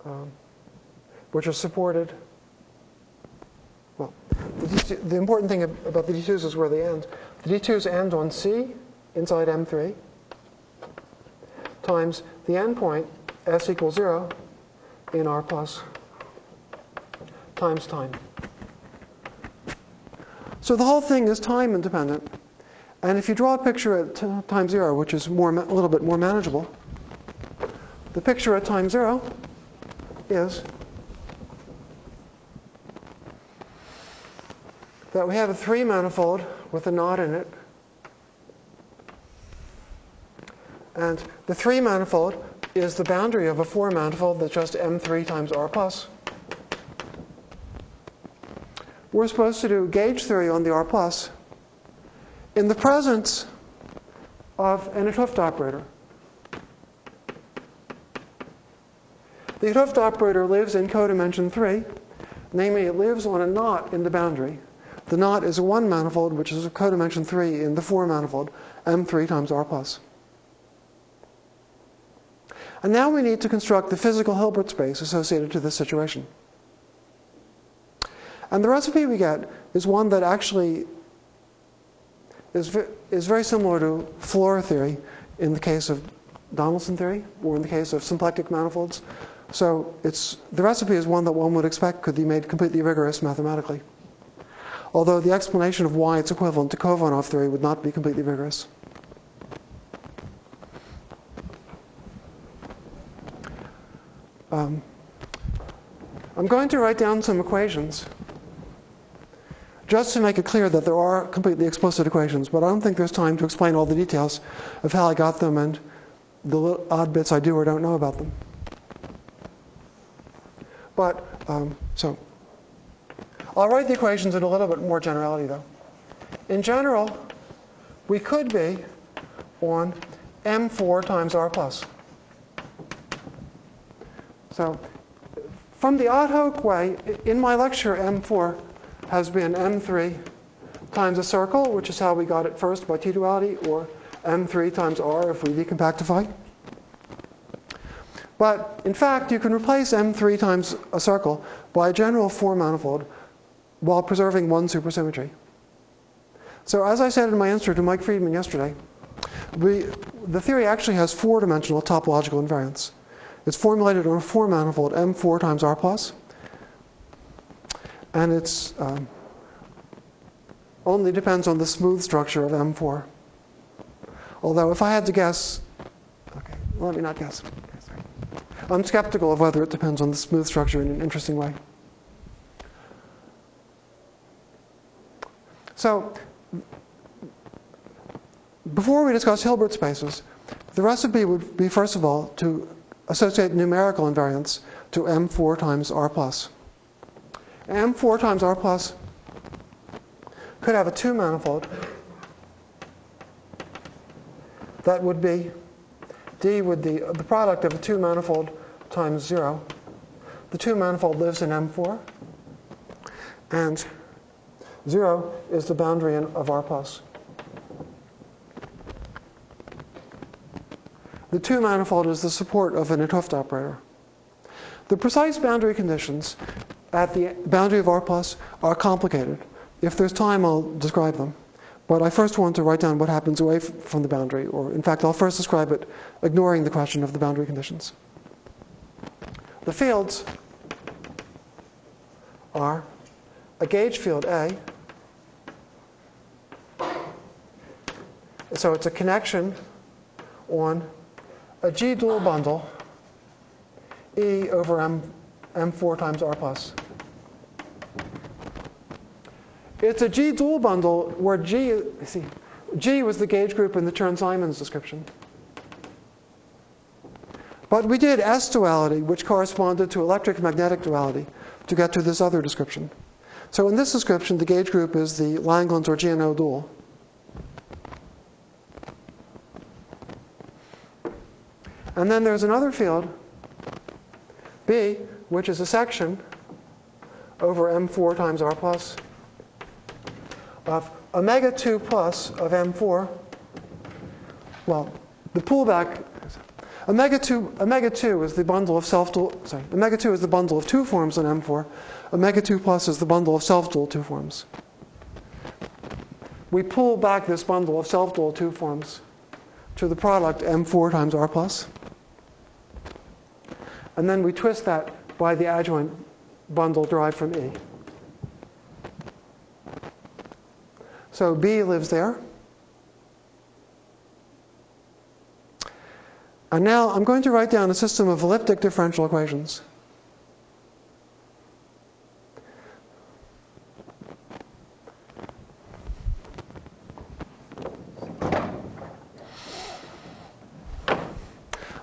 um, which are supported. Well, the, D2, the important thing about the D2s is where they end. The D2s end on C inside M3 times the endpoint S equals 0 in R plus times time. So the whole thing is time independent. And if you draw a picture at time zero, which is more, a little bit more manageable, the picture at time zero is that we have a three manifold with a knot in it. And the three manifold is the boundary of a four manifold that's just M3 times R plus. We're supposed to do gauge theory on the R plus in the presence of an 't operator. The 't Hooft operator lives in codimension 3, namely, it lives on a knot in the boundary. The knot is a 1 manifold, which is a codimension 3 in the 4 manifold, M3 times R plus. And now we need to construct the physical Hilbert space associated to this situation. And the recipe we get is one that actually is, is very similar to Floer theory in the case of Donaldson theory or in the case of symplectic manifolds. So it's, the recipe is one that one would expect could be made completely rigorous mathematically. Although the explanation of why it's equivalent to Khovanov theory would not be completely rigorous. Um, I'm going to write down some equations just to make it clear that there are completely explicit equations, but I don't think there's time to explain all the details of how I got them and the odd bits I do or don't know about them. But, um, so, I'll write the equations in a little bit more generality though. In general, we could be on m4 times r plus. So, from the hoc way, in my lecture, m4 has been m3 times a circle, which is how we got it first by t-duality, or m3 times r if we decompactify. But in fact, you can replace m3 times a circle by a general four manifold while preserving one supersymmetry. So as I said in my answer to Mike Freedman yesterday, we, the theory actually has four-dimensional topological invariance. It's formulated on a four manifold m4 times r plus, and it's um, only depends on the smooth structure of M4. Although, if I had to guess, okay, let me not guess. I'm skeptical of whether it depends on the smooth structure in an interesting way. So, before we discuss Hilbert spaces, the recipe would be, first of all, to associate numerical invariants to M4 times R plus. M4 times R plus could have a two manifold. That would be D would be the product of a two manifold times zero. The two manifold lives in M4. And 0 is the boundary of R plus. The 2 manifold is the support of an 't Hooft operator. The precise boundary conditions at the boundary of R plus are complicated. If there's time, I'll describe them. But I first want to write down what happens away from the boundary, or in fact, I'll first describe it ignoring the question of the boundary conditions. The fields are a gauge field A. So it's a connection on a G dual bundle E over M, M4 times R plus. It's a G dual bundle where G, see, G was the gauge group in the Chern-Simons description. But we did S duality, which corresponded to electric magnetic duality, to get to this other description. So in this description, the gauge group is the Langlands or GNO dual. And then there's another field, B, which is a section over M4 times R plus of omega 2 plus of M4. Well, the pullback, omega 2, omega 2 is the bundle of self dual, sorry, omega 2 is the bundle of two forms in M4. Omega 2 plus is the bundle of self dual two forms. We pull back this bundle of self dual two forms to the product M4 times R plus. And then we twist that by the adjoint bundle derived from E. So B lives there. And now I'm going to write down a system of elliptic differential equations.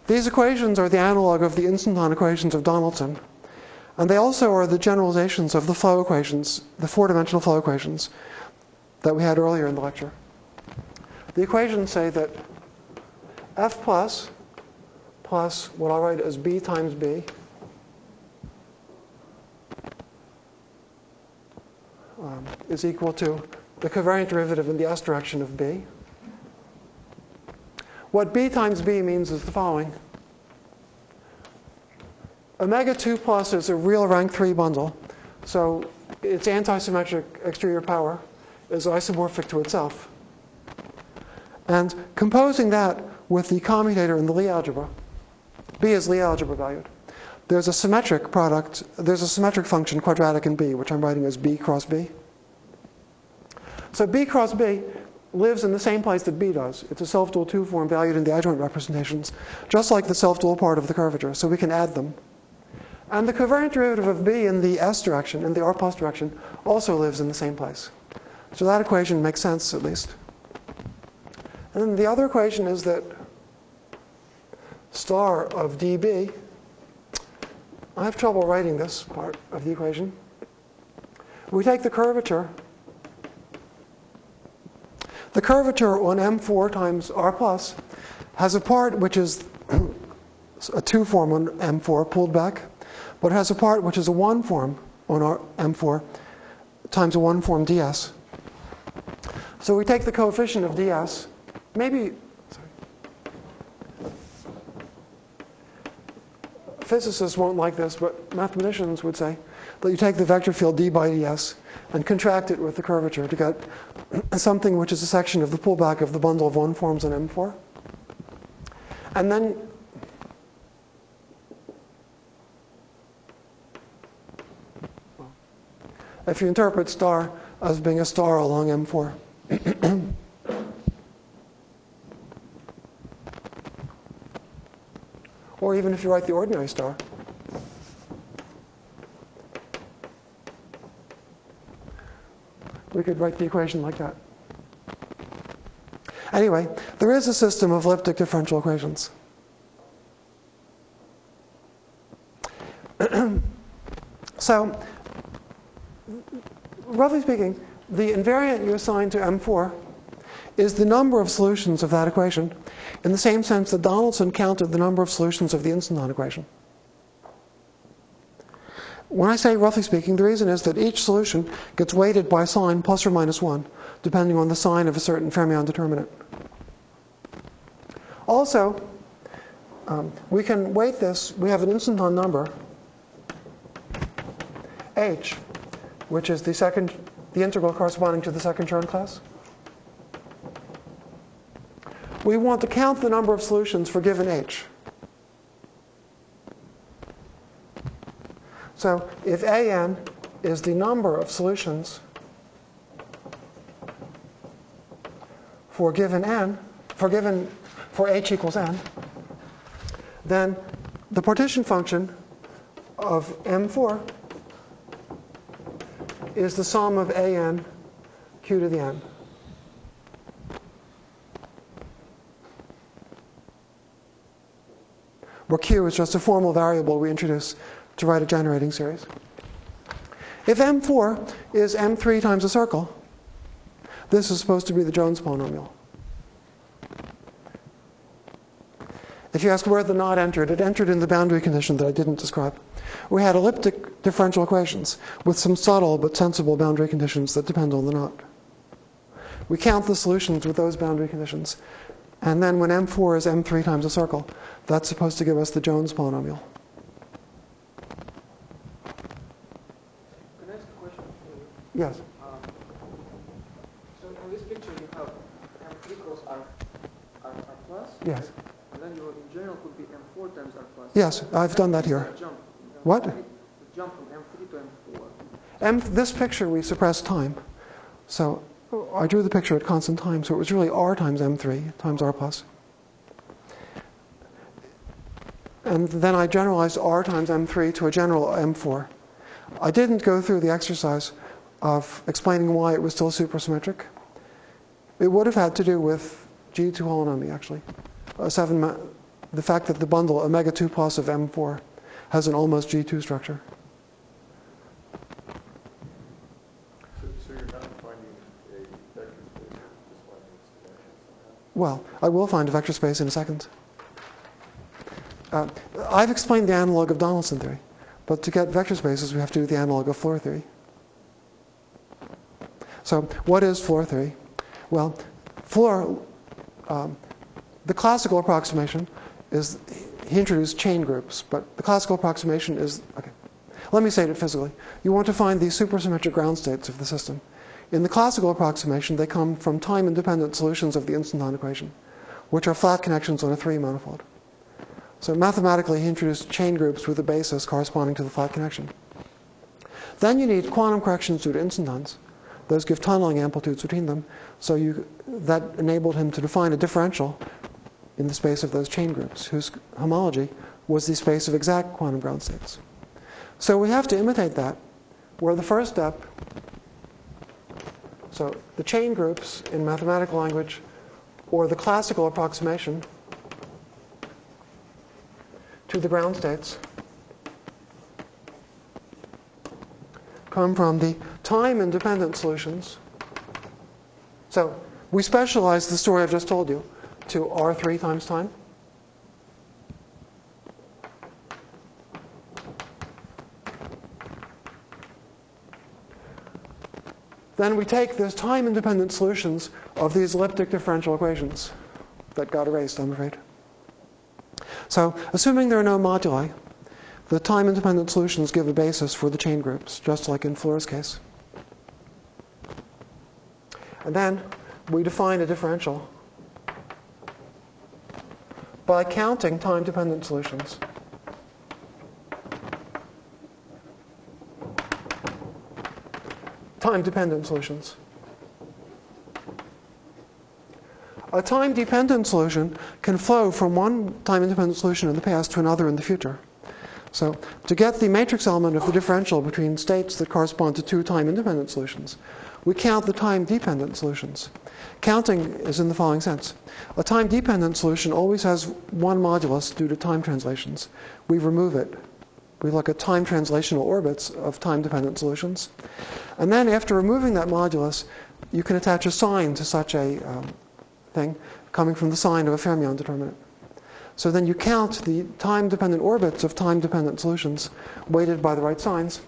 These equations are the analog of the instanton equations of Donaldson. And they also are the generalizations of the flow equations, the four dimensional flow equations that we had earlier in the lecture. The equations say that F plus plus what I'll write as B times B um, is equal to the covariant derivative in the S direction of B. What B times B means is the following. Omega 2 plus is a real rank 3 bundle, so its antisymmetric exterior power is isomorphic to itself. And composing that with the commutator in the Lie algebra, B is Lie algebra valued. There's a symmetric product, there's a symmetric function quadratic in B, which I'm writing as B cross B. So B cross B lives in the same place that B does. It's a self-dual two form valued in the adjoint representations, just like the self-dual part of the curvature, so we can add them. And the covariant derivative of B in the S direction, in the R plus direction, also lives in the same place. So that equation makes sense, at least. And then the other equation is that star of dB, I have trouble writing this part of the equation. We take the curvature. The curvature on M4 times R plus has a part which is a 2 form on M4 pulled back, but it has a part which is a 1 form on our M4 times a 1 form ds. So we take the coefficient of ds, maybe, sorry. Physicists won't like this, but mathematicians would say that you take the vector field d by ds and contract it with the curvature to get something which is a section of the pullback of the bundle of one forms on M4. And then if you interpret star as being a star along M4. or even if you write the ordinary star. We could write the equation like that. Anyway, there is a system of elliptic differential equations. so, roughly speaking, the invariant you assign to M4 is the number of solutions of that equation in the same sense that Donaldson counted the number of solutions of the instanton equation. When I say roughly speaking, the reason is that each solution gets weighted by sign plus or minus 1, depending on the sign of a certain fermion determinant. Also, um, we can weight this, we have an instanton number, h, which is the second, the integral corresponding to the second Chern class. We want to count the number of solutions for given h. So if an is the number of solutions for given n, for given for h equals n, then the partition function of M4 is the sum of an q to the n. Where q is just a formal variable we introduce to write a generating series. If M4 is M3 times a circle, this is supposed to be the Jones polynomial. If you ask where the knot entered, it entered in the boundary condition that I didn't describe. We had elliptic differential equations with some subtle but sensible boundary conditions that depend on the knot. We count the solutions with those boundary conditions. And then when M4 is M3 times a circle, that's supposed to give us the Jones polynomial. Can I ask a question? Yes. Um, So in this picture, you have M3 cross R, R, R plus, Yes. and then you, in general, could be M4 times R plus. Yes, I've done that here. Jump. What? Jump from M3 to M4. M, this picture we suppressed time. So I drew the picture at constant time, so it was really R times M3 times R plus. And then I generalized R times M3 to a general M4. I didn't go through the exercise of explaining why it was still supersymmetric. It would have had to do with G2 holonomy, actually. Uh, seven the fact that the bundle omega 2 plus of M4 has an almost G2 structure. So, so you're not finding a vector space, just finding its dimension? Well, I will find a vector space in a second. Uh, I've explained the analog of Donaldson theory, but to get vector spaces, we have to do the analog of Floer theory. So, what is Floer theory? Well, Floer, um, the classical approximation is he introduced chain groups, but the classical approximation is okay. Let me say it physically. You want to find the supersymmetric ground states of the system. In the classical approximation, they come from time independent solutions of the instanton equation, which are flat connections on a three manifold. So mathematically, he introduced chain groups with a basis corresponding to the flat connection. Then you need quantum corrections due to instantons. Those give tunneling amplitudes between them. So you, that enabled him to define a differential in the space of those chain groups, whose homology was the space of exact quantum ground states. So we have to imitate that, where the first step, so the chain groups in mathematical language, or the classical approximation to the ground states, come from the time independent solutions. So we specialize the story I've just told you to R3 times time. Then we take those time independent solutions of these elliptic differential equations that got erased, I'm afraid. So, assuming there are no moduli, the time independent solutions give a basis for the chain groups, just like in Floer's case. And then we define a differential by counting time dependent solutions. Time dependent solutions. A time dependent solution can flow from one time independent solution in the past to another in the future. So, to get the matrix element of the differential between states that correspond to two time independent solutions, we count the time dependent solutions. Counting is in the following sense a time dependent solution always has one modulus due to time translations. We remove it. We look at time translational orbits of time dependent solutions. And then, after removing that modulus, you can attach a sign to such a um, thing coming from the sign of a fermion determinant. So then you count the time-dependent orbits of time-dependent solutions weighted by the right signs.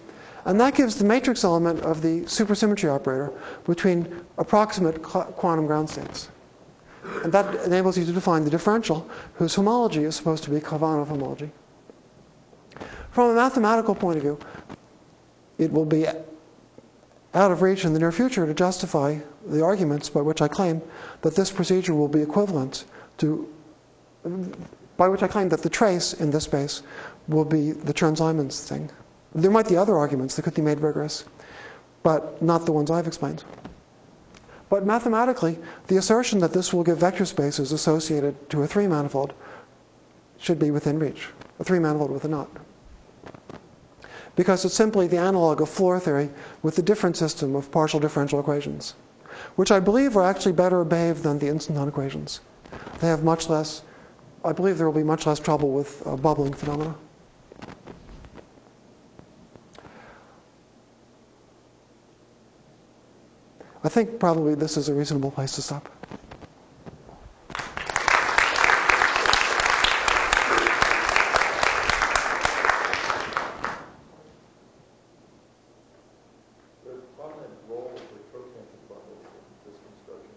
And that gives the matrix element of the supersymmetry operator between approximate quantum ground states. And that enables you to define the differential whose homology is supposed to be Khovanov homology. From a mathematical point of view, it will be out of reach in the near future to justify the arguments by which I claim that this procedure will be equivalent to, by which I claim that the trace in this space will be the Chern-Simons thing. There might be other arguments that could be made rigorous, but not the ones I've explained. But mathematically, the assertion that this will give vector spaces associated to a three manifold should be within reach, a three manifold with a knot. Because it's simply the analog of Floer theory with a different system of partial differential equations, which I believe are actually better behaved than the instanton equations. They have much less, I believe there will be much less trouble with uh, bubbling phenomena. I think probably this is a reasonable place to stop. The prominent role of the cotangent bundles in this construction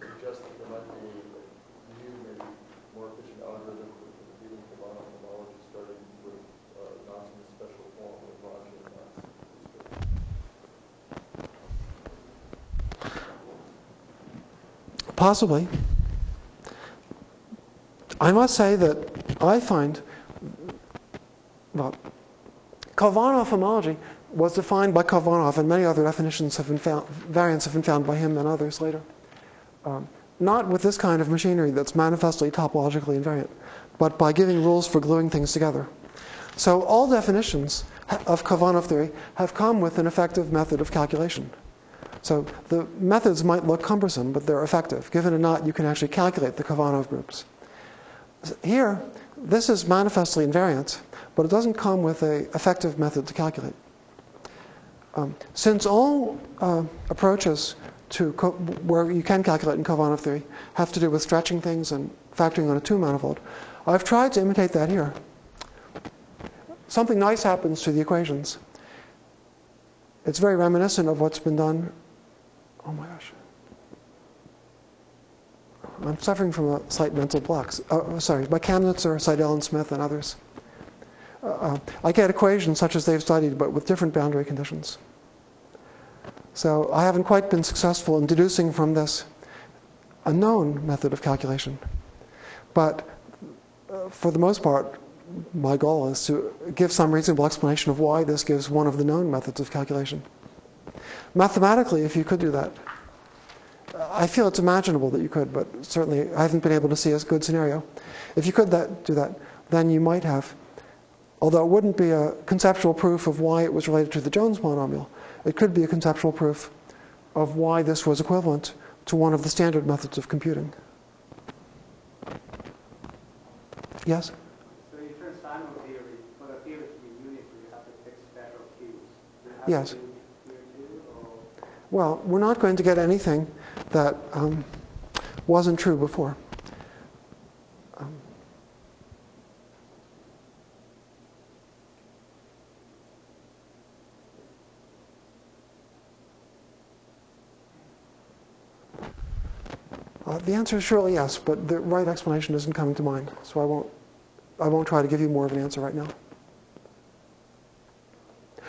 suggests that there might be a new, maybe more efficient algorithm for computing Khovanov homology starting with uh, knots in a special form with Raji knots. Possibly. I must say that I find, well, Khovanov homology was defined by Khovanov, and many other definitions have been found, variants have been found by him and others later. Um, not with this kind of machinery that's manifestly topologically invariant, but by giving rules for gluing things together. So all definitions of Khovanov theory have come with an effective method of calculation. So the methods might look cumbersome, but they're effective. Given a knot, you can actually calculate the Khovanov groups. Here, this is manifestly invariant, but it doesn't come with an effective method to calculate. Um, since all uh, approaches to co- where you can calculate in Khovanov theory have to do with stretching things and factoring on a two manifold, I've tried to imitate that here. Something nice happens to the equations. It's very reminiscent of what's been done Oh my gosh. I'm suffering from a slight mental block. Oh, sorry, by are Seidel and Smith, and others. Uh, uh, I get equations such as they've studied, but with different boundary conditions. So I haven't quite been successful in deducing from this a known method of calculation. But uh, for the most part, my goal is to give some reasonable explanation of why this gives one of the known methods of calculation. Mathematically, if you could do that, I feel it's imaginable that you could, but certainly I haven't been able to see a good scenario. If you could that, do that, then you might have, although it wouldn't be a conceptual proof of why it was related to the Jones polynomial, it could be a conceptual proof of why this was equivalent to one of the standard methods of computing. Yes? So in Chern-Simon theory, for the theory to be unitary, you have to fix. Do you Yes. to do it here too, or? Well, we're not going to get anything that um, wasn't true before. Um, uh, the answer is surely yes, but the right explanation isn't coming to mind, so I won't. I won't try to give you more of an answer right now.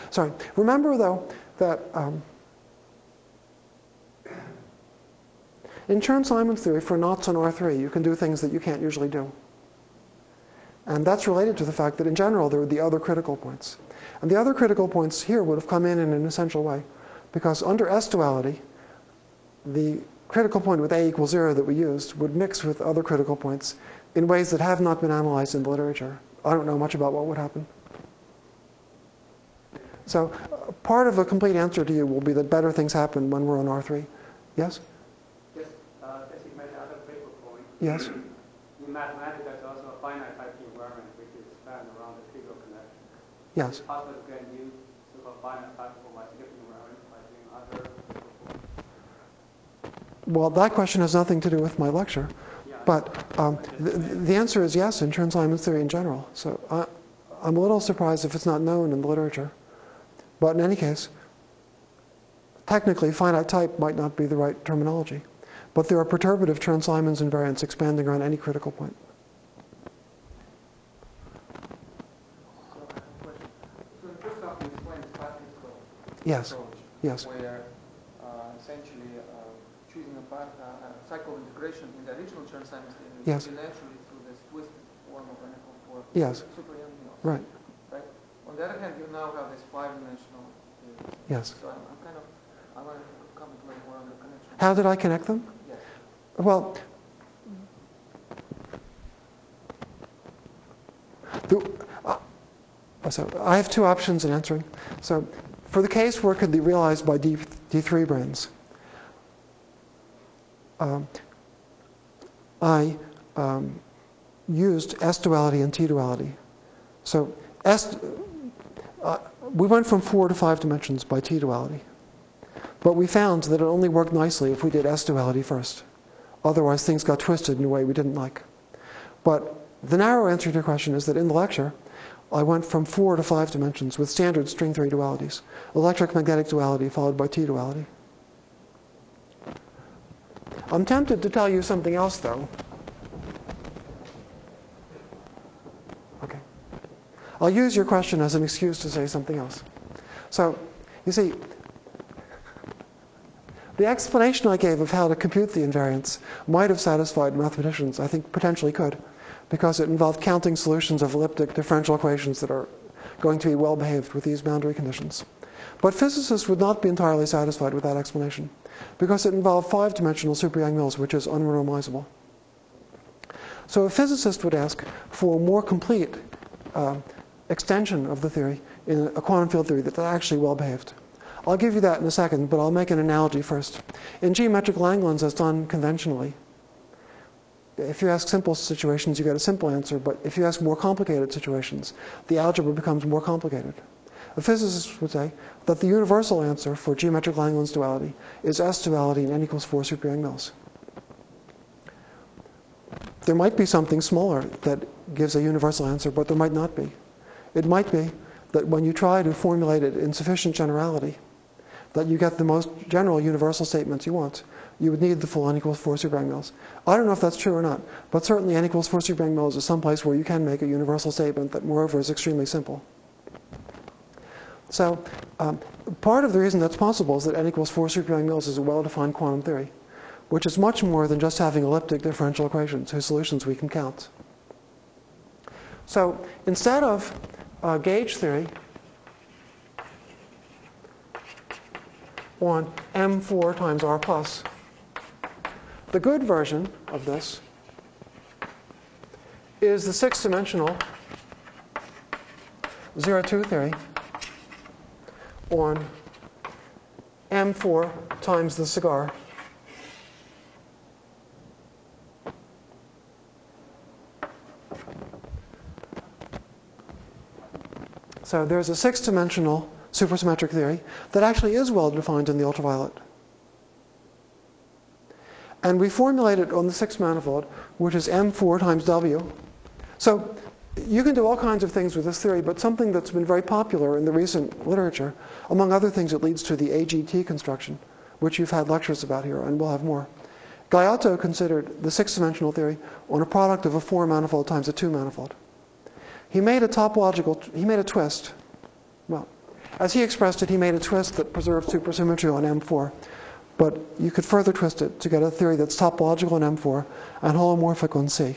Sorry. Remember, though, that um, in Chern-Simons theory, for knots on R3, you can do things that you can't usually do. And that's related to the fact that in general there are the other critical points. And the other critical points here would have come in in an essential way. Because under S duality, the critical point with A equals zero that we used would mix with other critical points in ways that have not been analyzed in the literature. I don't know much about what would happen. So uh, part of a complete answer to you will be that better things happen when we're on R3. Yes? Just, uh, just imagine other critical point. Yes? In mathematics, there's also a finite type invariant which is found around the trivial connection. Yes. It's possible to get new so-called finite type for my significant environment by doing other. Well, that question has nothing to do with my lecture. Yeah, But um, the, the answer is yes in Chern-Simons theory in general. So I, I'm a little surprised if it's not known in the literature. But in any case, technically, finite type might not be the right terminology. But there are perturbative Chern-Simons invariants expanding around any critical point. So I have a question. So in the first half, you explained the classical Yes, approach, yes, where uh, essentially uh, choosing a, path, uh, a cycle of integration in the original Chern-Simons theory Yes. naturally through this twisted form of n equal Yes. super right, Right. On the other hand, you now have this five-dimensional yes. So I'm, I'm kind of, I want to comment more on the connection. How did I connect them? Well, the, uh, so I have two options in answering. So, for the case where it could be realized by D, D3 branes, um, I um, used S duality and T duality. So, S, uh, we went from four to five dimensions by T duality. But we found that it only worked nicely if we did S duality first. Otherwise, things got twisted in a way we didn't like. But the narrow answer to your question is that in the lecture, I went from four to five dimensions with standard string theory dualities electric magnetic duality followed by T duality. I'm tempted to tell you something else, though. Okay. I'll use your question as an excuse to say something else. So, you see, the explanation I gave of how to compute the invariance might have satisfied mathematicians, I think potentially could, because it involved counting solutions of elliptic differential equations that are going to be well behaved with these boundary conditions. But physicists would not be entirely satisfied with that explanation, because it involved five dimensional super Yang-Mills, which is unrenormalizable. So a physicist would ask for a more complete uh, extension of the theory in a quantum field theory that's actually well behaved. I'll give you that in a second, but I'll make an analogy first. In geometric Langlands, as done conventionally, if you ask simple situations, you get a simple answer, but if you ask more complicated situations, the algebra becomes more complicated. A physicist would say that the universal answer for geometric Langlands duality is S duality in n equals 4 super Yang-Mills. There might be something smaller that gives a universal answer, but there might not be. It might be that when you try to formulate it in sufficient generality, that you get the most general universal statements you want. You would need the full n equals 4 super Mills. I don't know if that's true or not, but certainly n equals 4 super Mills is some place where you can make a universal statement that, moreover, is extremely simple. So, um, part of the reason that's possible is that n equals 4 super Mills is a well defined quantum theory, which is much more than just having elliptic differential equations whose solutions we can count. So, instead of uh, gauge theory, on m4 times r plus. The good version of this is the six dimensional 0 2 theory on m4 times the cigar. So there's a six dimensional supersymmetric theory that actually is well defined in the ultraviolet. And we formulate it on the sixth manifold, which is M4 times W. So you can do all kinds of things with this theory, but something that's been very popular in the recent literature, among other things, it leads to the AGT construction, which you've had lectures about here, and we'll have more. Gaiotto considered the six dimensional theory on a product of a four manifold times a two manifold. He made a topological, he made a twist. Well, as he expressed it, he made a twist that preserved supersymmetry on M4. But you could further twist it to get a theory that's topological on M4 and holomorphic on C.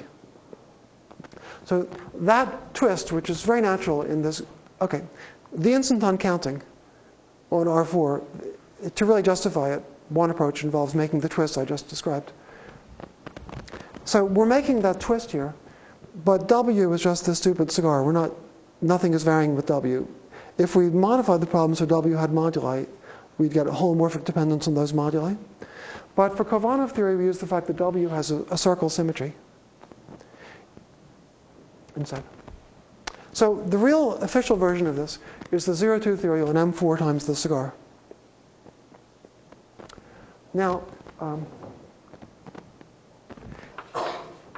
So that twist, which is very natural in this, okay, the instanton counting on R4, to really justify it, one approach involves making the twist I just described. So we're making that twist here, but W is just this stupid cigar. We're not, nothing is varying with W. If we modified the problem so W had moduli, we'd get a holomorphic dependence on those moduli. But for Khovanov theory, we use the fact that W has a, a circle symmetry inside. So the real official version of this is the 0-2 theory on M4 times the cigar. Now, um,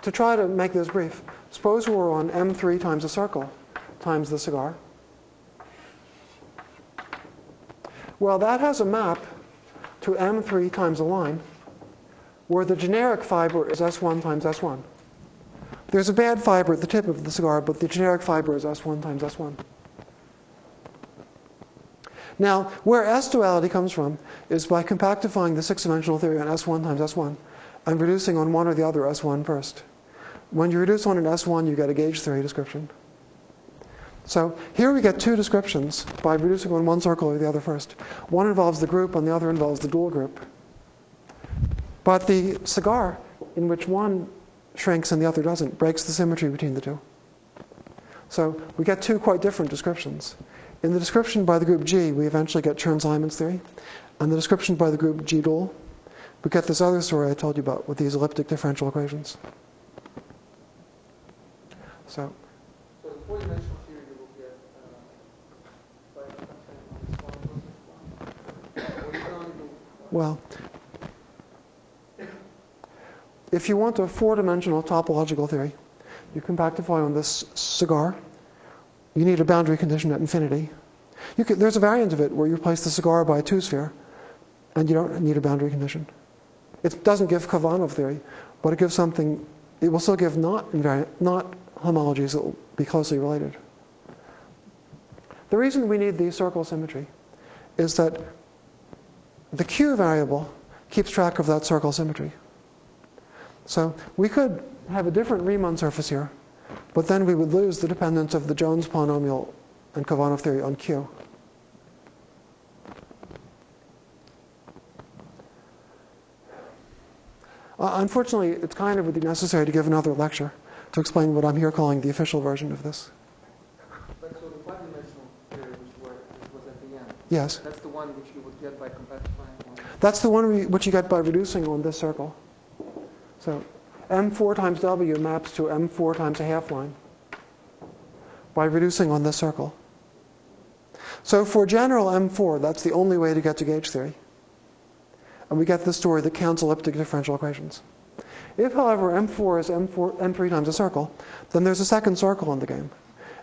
to try to make this brief, suppose we're on M3 times a circle times the cigar. Well, that has a map to M3 times a line where the generic fiber is S1 times S1. There's a bad fiber at the tip of the cigar, but the generic fiber is S1 times S1. Now, where S duality comes from is by compactifying the six dimensional theory on S1 times S1 and reducing on one or the other S1 first. When you reduce on an S1, you get a gauge theory description. So here we get two descriptions by reducing on one circle or the other first. One involves the group and the other involves the dual group. But the cigar, in which one shrinks and the other doesn't, breaks the symmetry between the two. So we get two quite different descriptions. In the description by the group G, we eventually get Chern-Simons theory. And the description by the group G dual, we get this other story I told you about with these elliptic differential equations. So So the four-dimensional theory you will get uh, by substituting this one plus this one. Or you can only do Well, if you want a four dimensional topological theory, you can compactify on this cigar. You need a boundary condition at infinity. There's a variant of it where you replace the cigar by a two sphere, and you don't need a boundary condition. It doesn't give Khovanov theory, but it gives something, it will still give knot, invariant, knot homologies that will be closely related. The reason we need the circle symmetry is that the Q variable keeps track of that circle symmetry. So we could have a different Riemann surface here, but then we would lose the dependence of the Jones polynomial and Khovanov theory on Q. Uh, unfortunately, it's kind of would be necessary to give another lecture to explain what I'm here calling the official version of this. But so the five-dimensional theory, which, were, which was at the end, Yes, that's the one which you would get by compactifying on. That's the one which you get by reducing on this circle. So m4 times w maps to m4 times a half line by reducing on this circle. So for general m4, that's the only way to get to gauge theory. And we get this story that counts elliptic differential equations. If, however, m4 is m4, m3 times a circle, then there's a second circle in the game.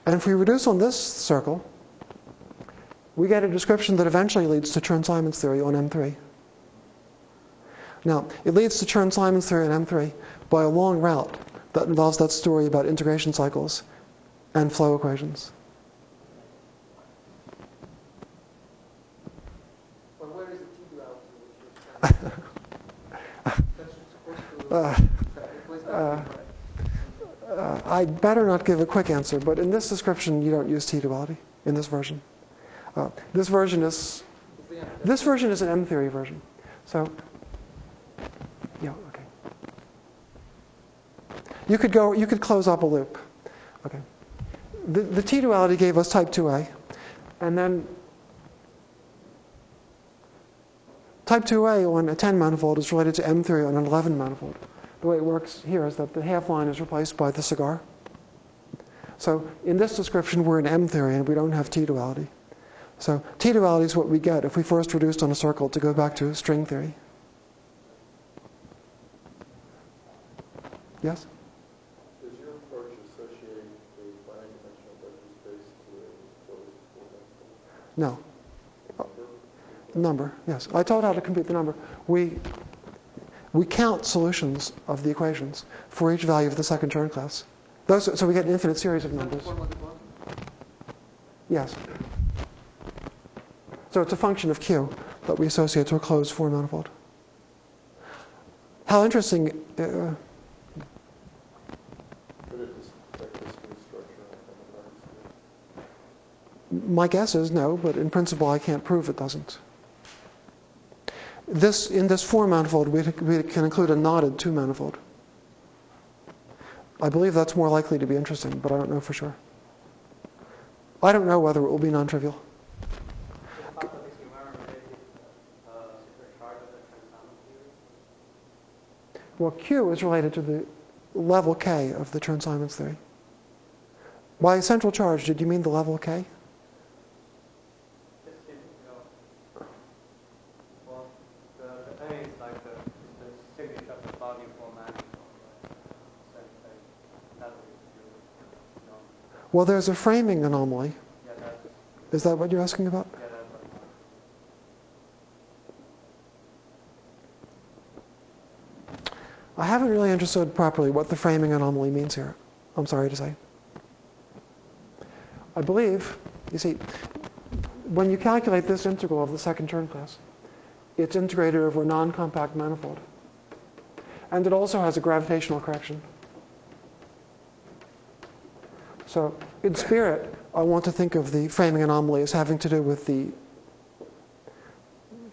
And if we reduce on this circle, we get a description that eventually leads to Chern-Simons theory on m3. Now, it leads to Chern-Simons theory on m3 by a long route that involves that story about integration cycles and flow equations. But where is the T duality which you're saying? That's supposed to Uh, uh, uh, I'd better not give a quick answer, but in this description, you don't use T duality in this version. Uh, this version is It's the end. this version is an M theory version. So, yeah, okay. You could go. You could close up a loop. Okay. The, the T duality gave us type 2a, and then type 2a on a 10 manifold is related to M theory on an 11 manifold. The way it works here is that the half line is replaced by the cigar. So in this description, we're in M theory and we don't have T duality. So T duality is what we get if we first reduced on a circle to go back to string theory. Yes? Does your approach associate a finite dimensional vector space to a closed four-dimensional No. number? Number, yes. I told how to compute the number. We, we count solutions of the equations for each value of the second Chern class. Those, so we get an infinite series of Is that the numbers. formula at the bottom? Yes. So it's a function of Q that we associate to a closed four manifold. How interesting. Uh, Could it just affect this new structure on the my guess is no, but in principle, I can't prove it doesn't. This, in this four manifold, we, we can include a knotted two manifold. I believe that's more likely to be interesting, but I don't know for sure. I don't know whether it will be non-trivial. Well, Q is related to the level K of the Chern-Simons theory. By central charge, did you mean the level K? Just seems, you know, well, the, the thing is like the, the signature of the volume for manifold, right? So Well, there's a framing anomaly. Is that what you're asking about? I haven't really understood properly what the framing anomaly means here. I'm sorry to say. I believe, you see, when you calculate this integral of the second Chern class, it's integrated over a non-compact manifold. And it also has a gravitational correction. So, in spirit, I want to think of the framing anomaly as having to do with the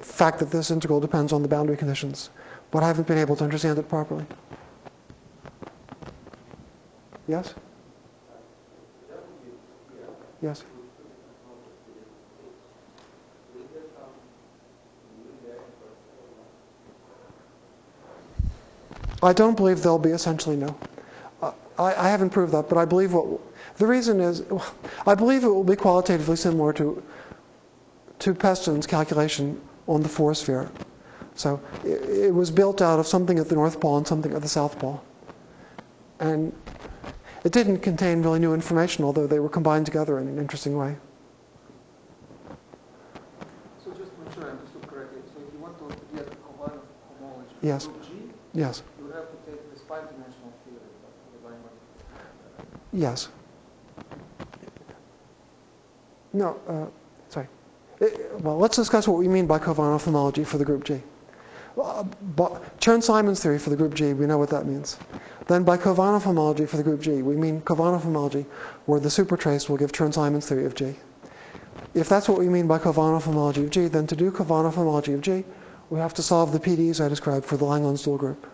fact that this integral depends on the boundary conditions, but I haven't been able to understand it properly. Yes? Yes? I don't believe there'll be essentially no. Uh, I, I haven't proved that, but I believe what the reason is I believe it will be qualitatively similar to to Pestun's calculation on the four sphere. So it, it was built out of something at the North Pole and something at the South Pole, and it didn't contain really new information, although they were combined together in an interesting way. So just to make sure I understood correctly, so if you want to get Khovanov homology Yes. G, Yes. you have to take this five-dimensional theory of the Yes. No, uh, sorry. Uh, well, let's discuss what we mean by Khovanov homology for the group G. Uh, Chern-Simons theory for the group G, we know what that means. Then by Khovanov homology for the group G, we mean Khovanov homology where the supertrace will give Chern-Simons theory of G. If that's what we mean by Khovanov homology of G, then to do Khovanov homology of G, we have to solve the PDEs I described for the Langlands dual group.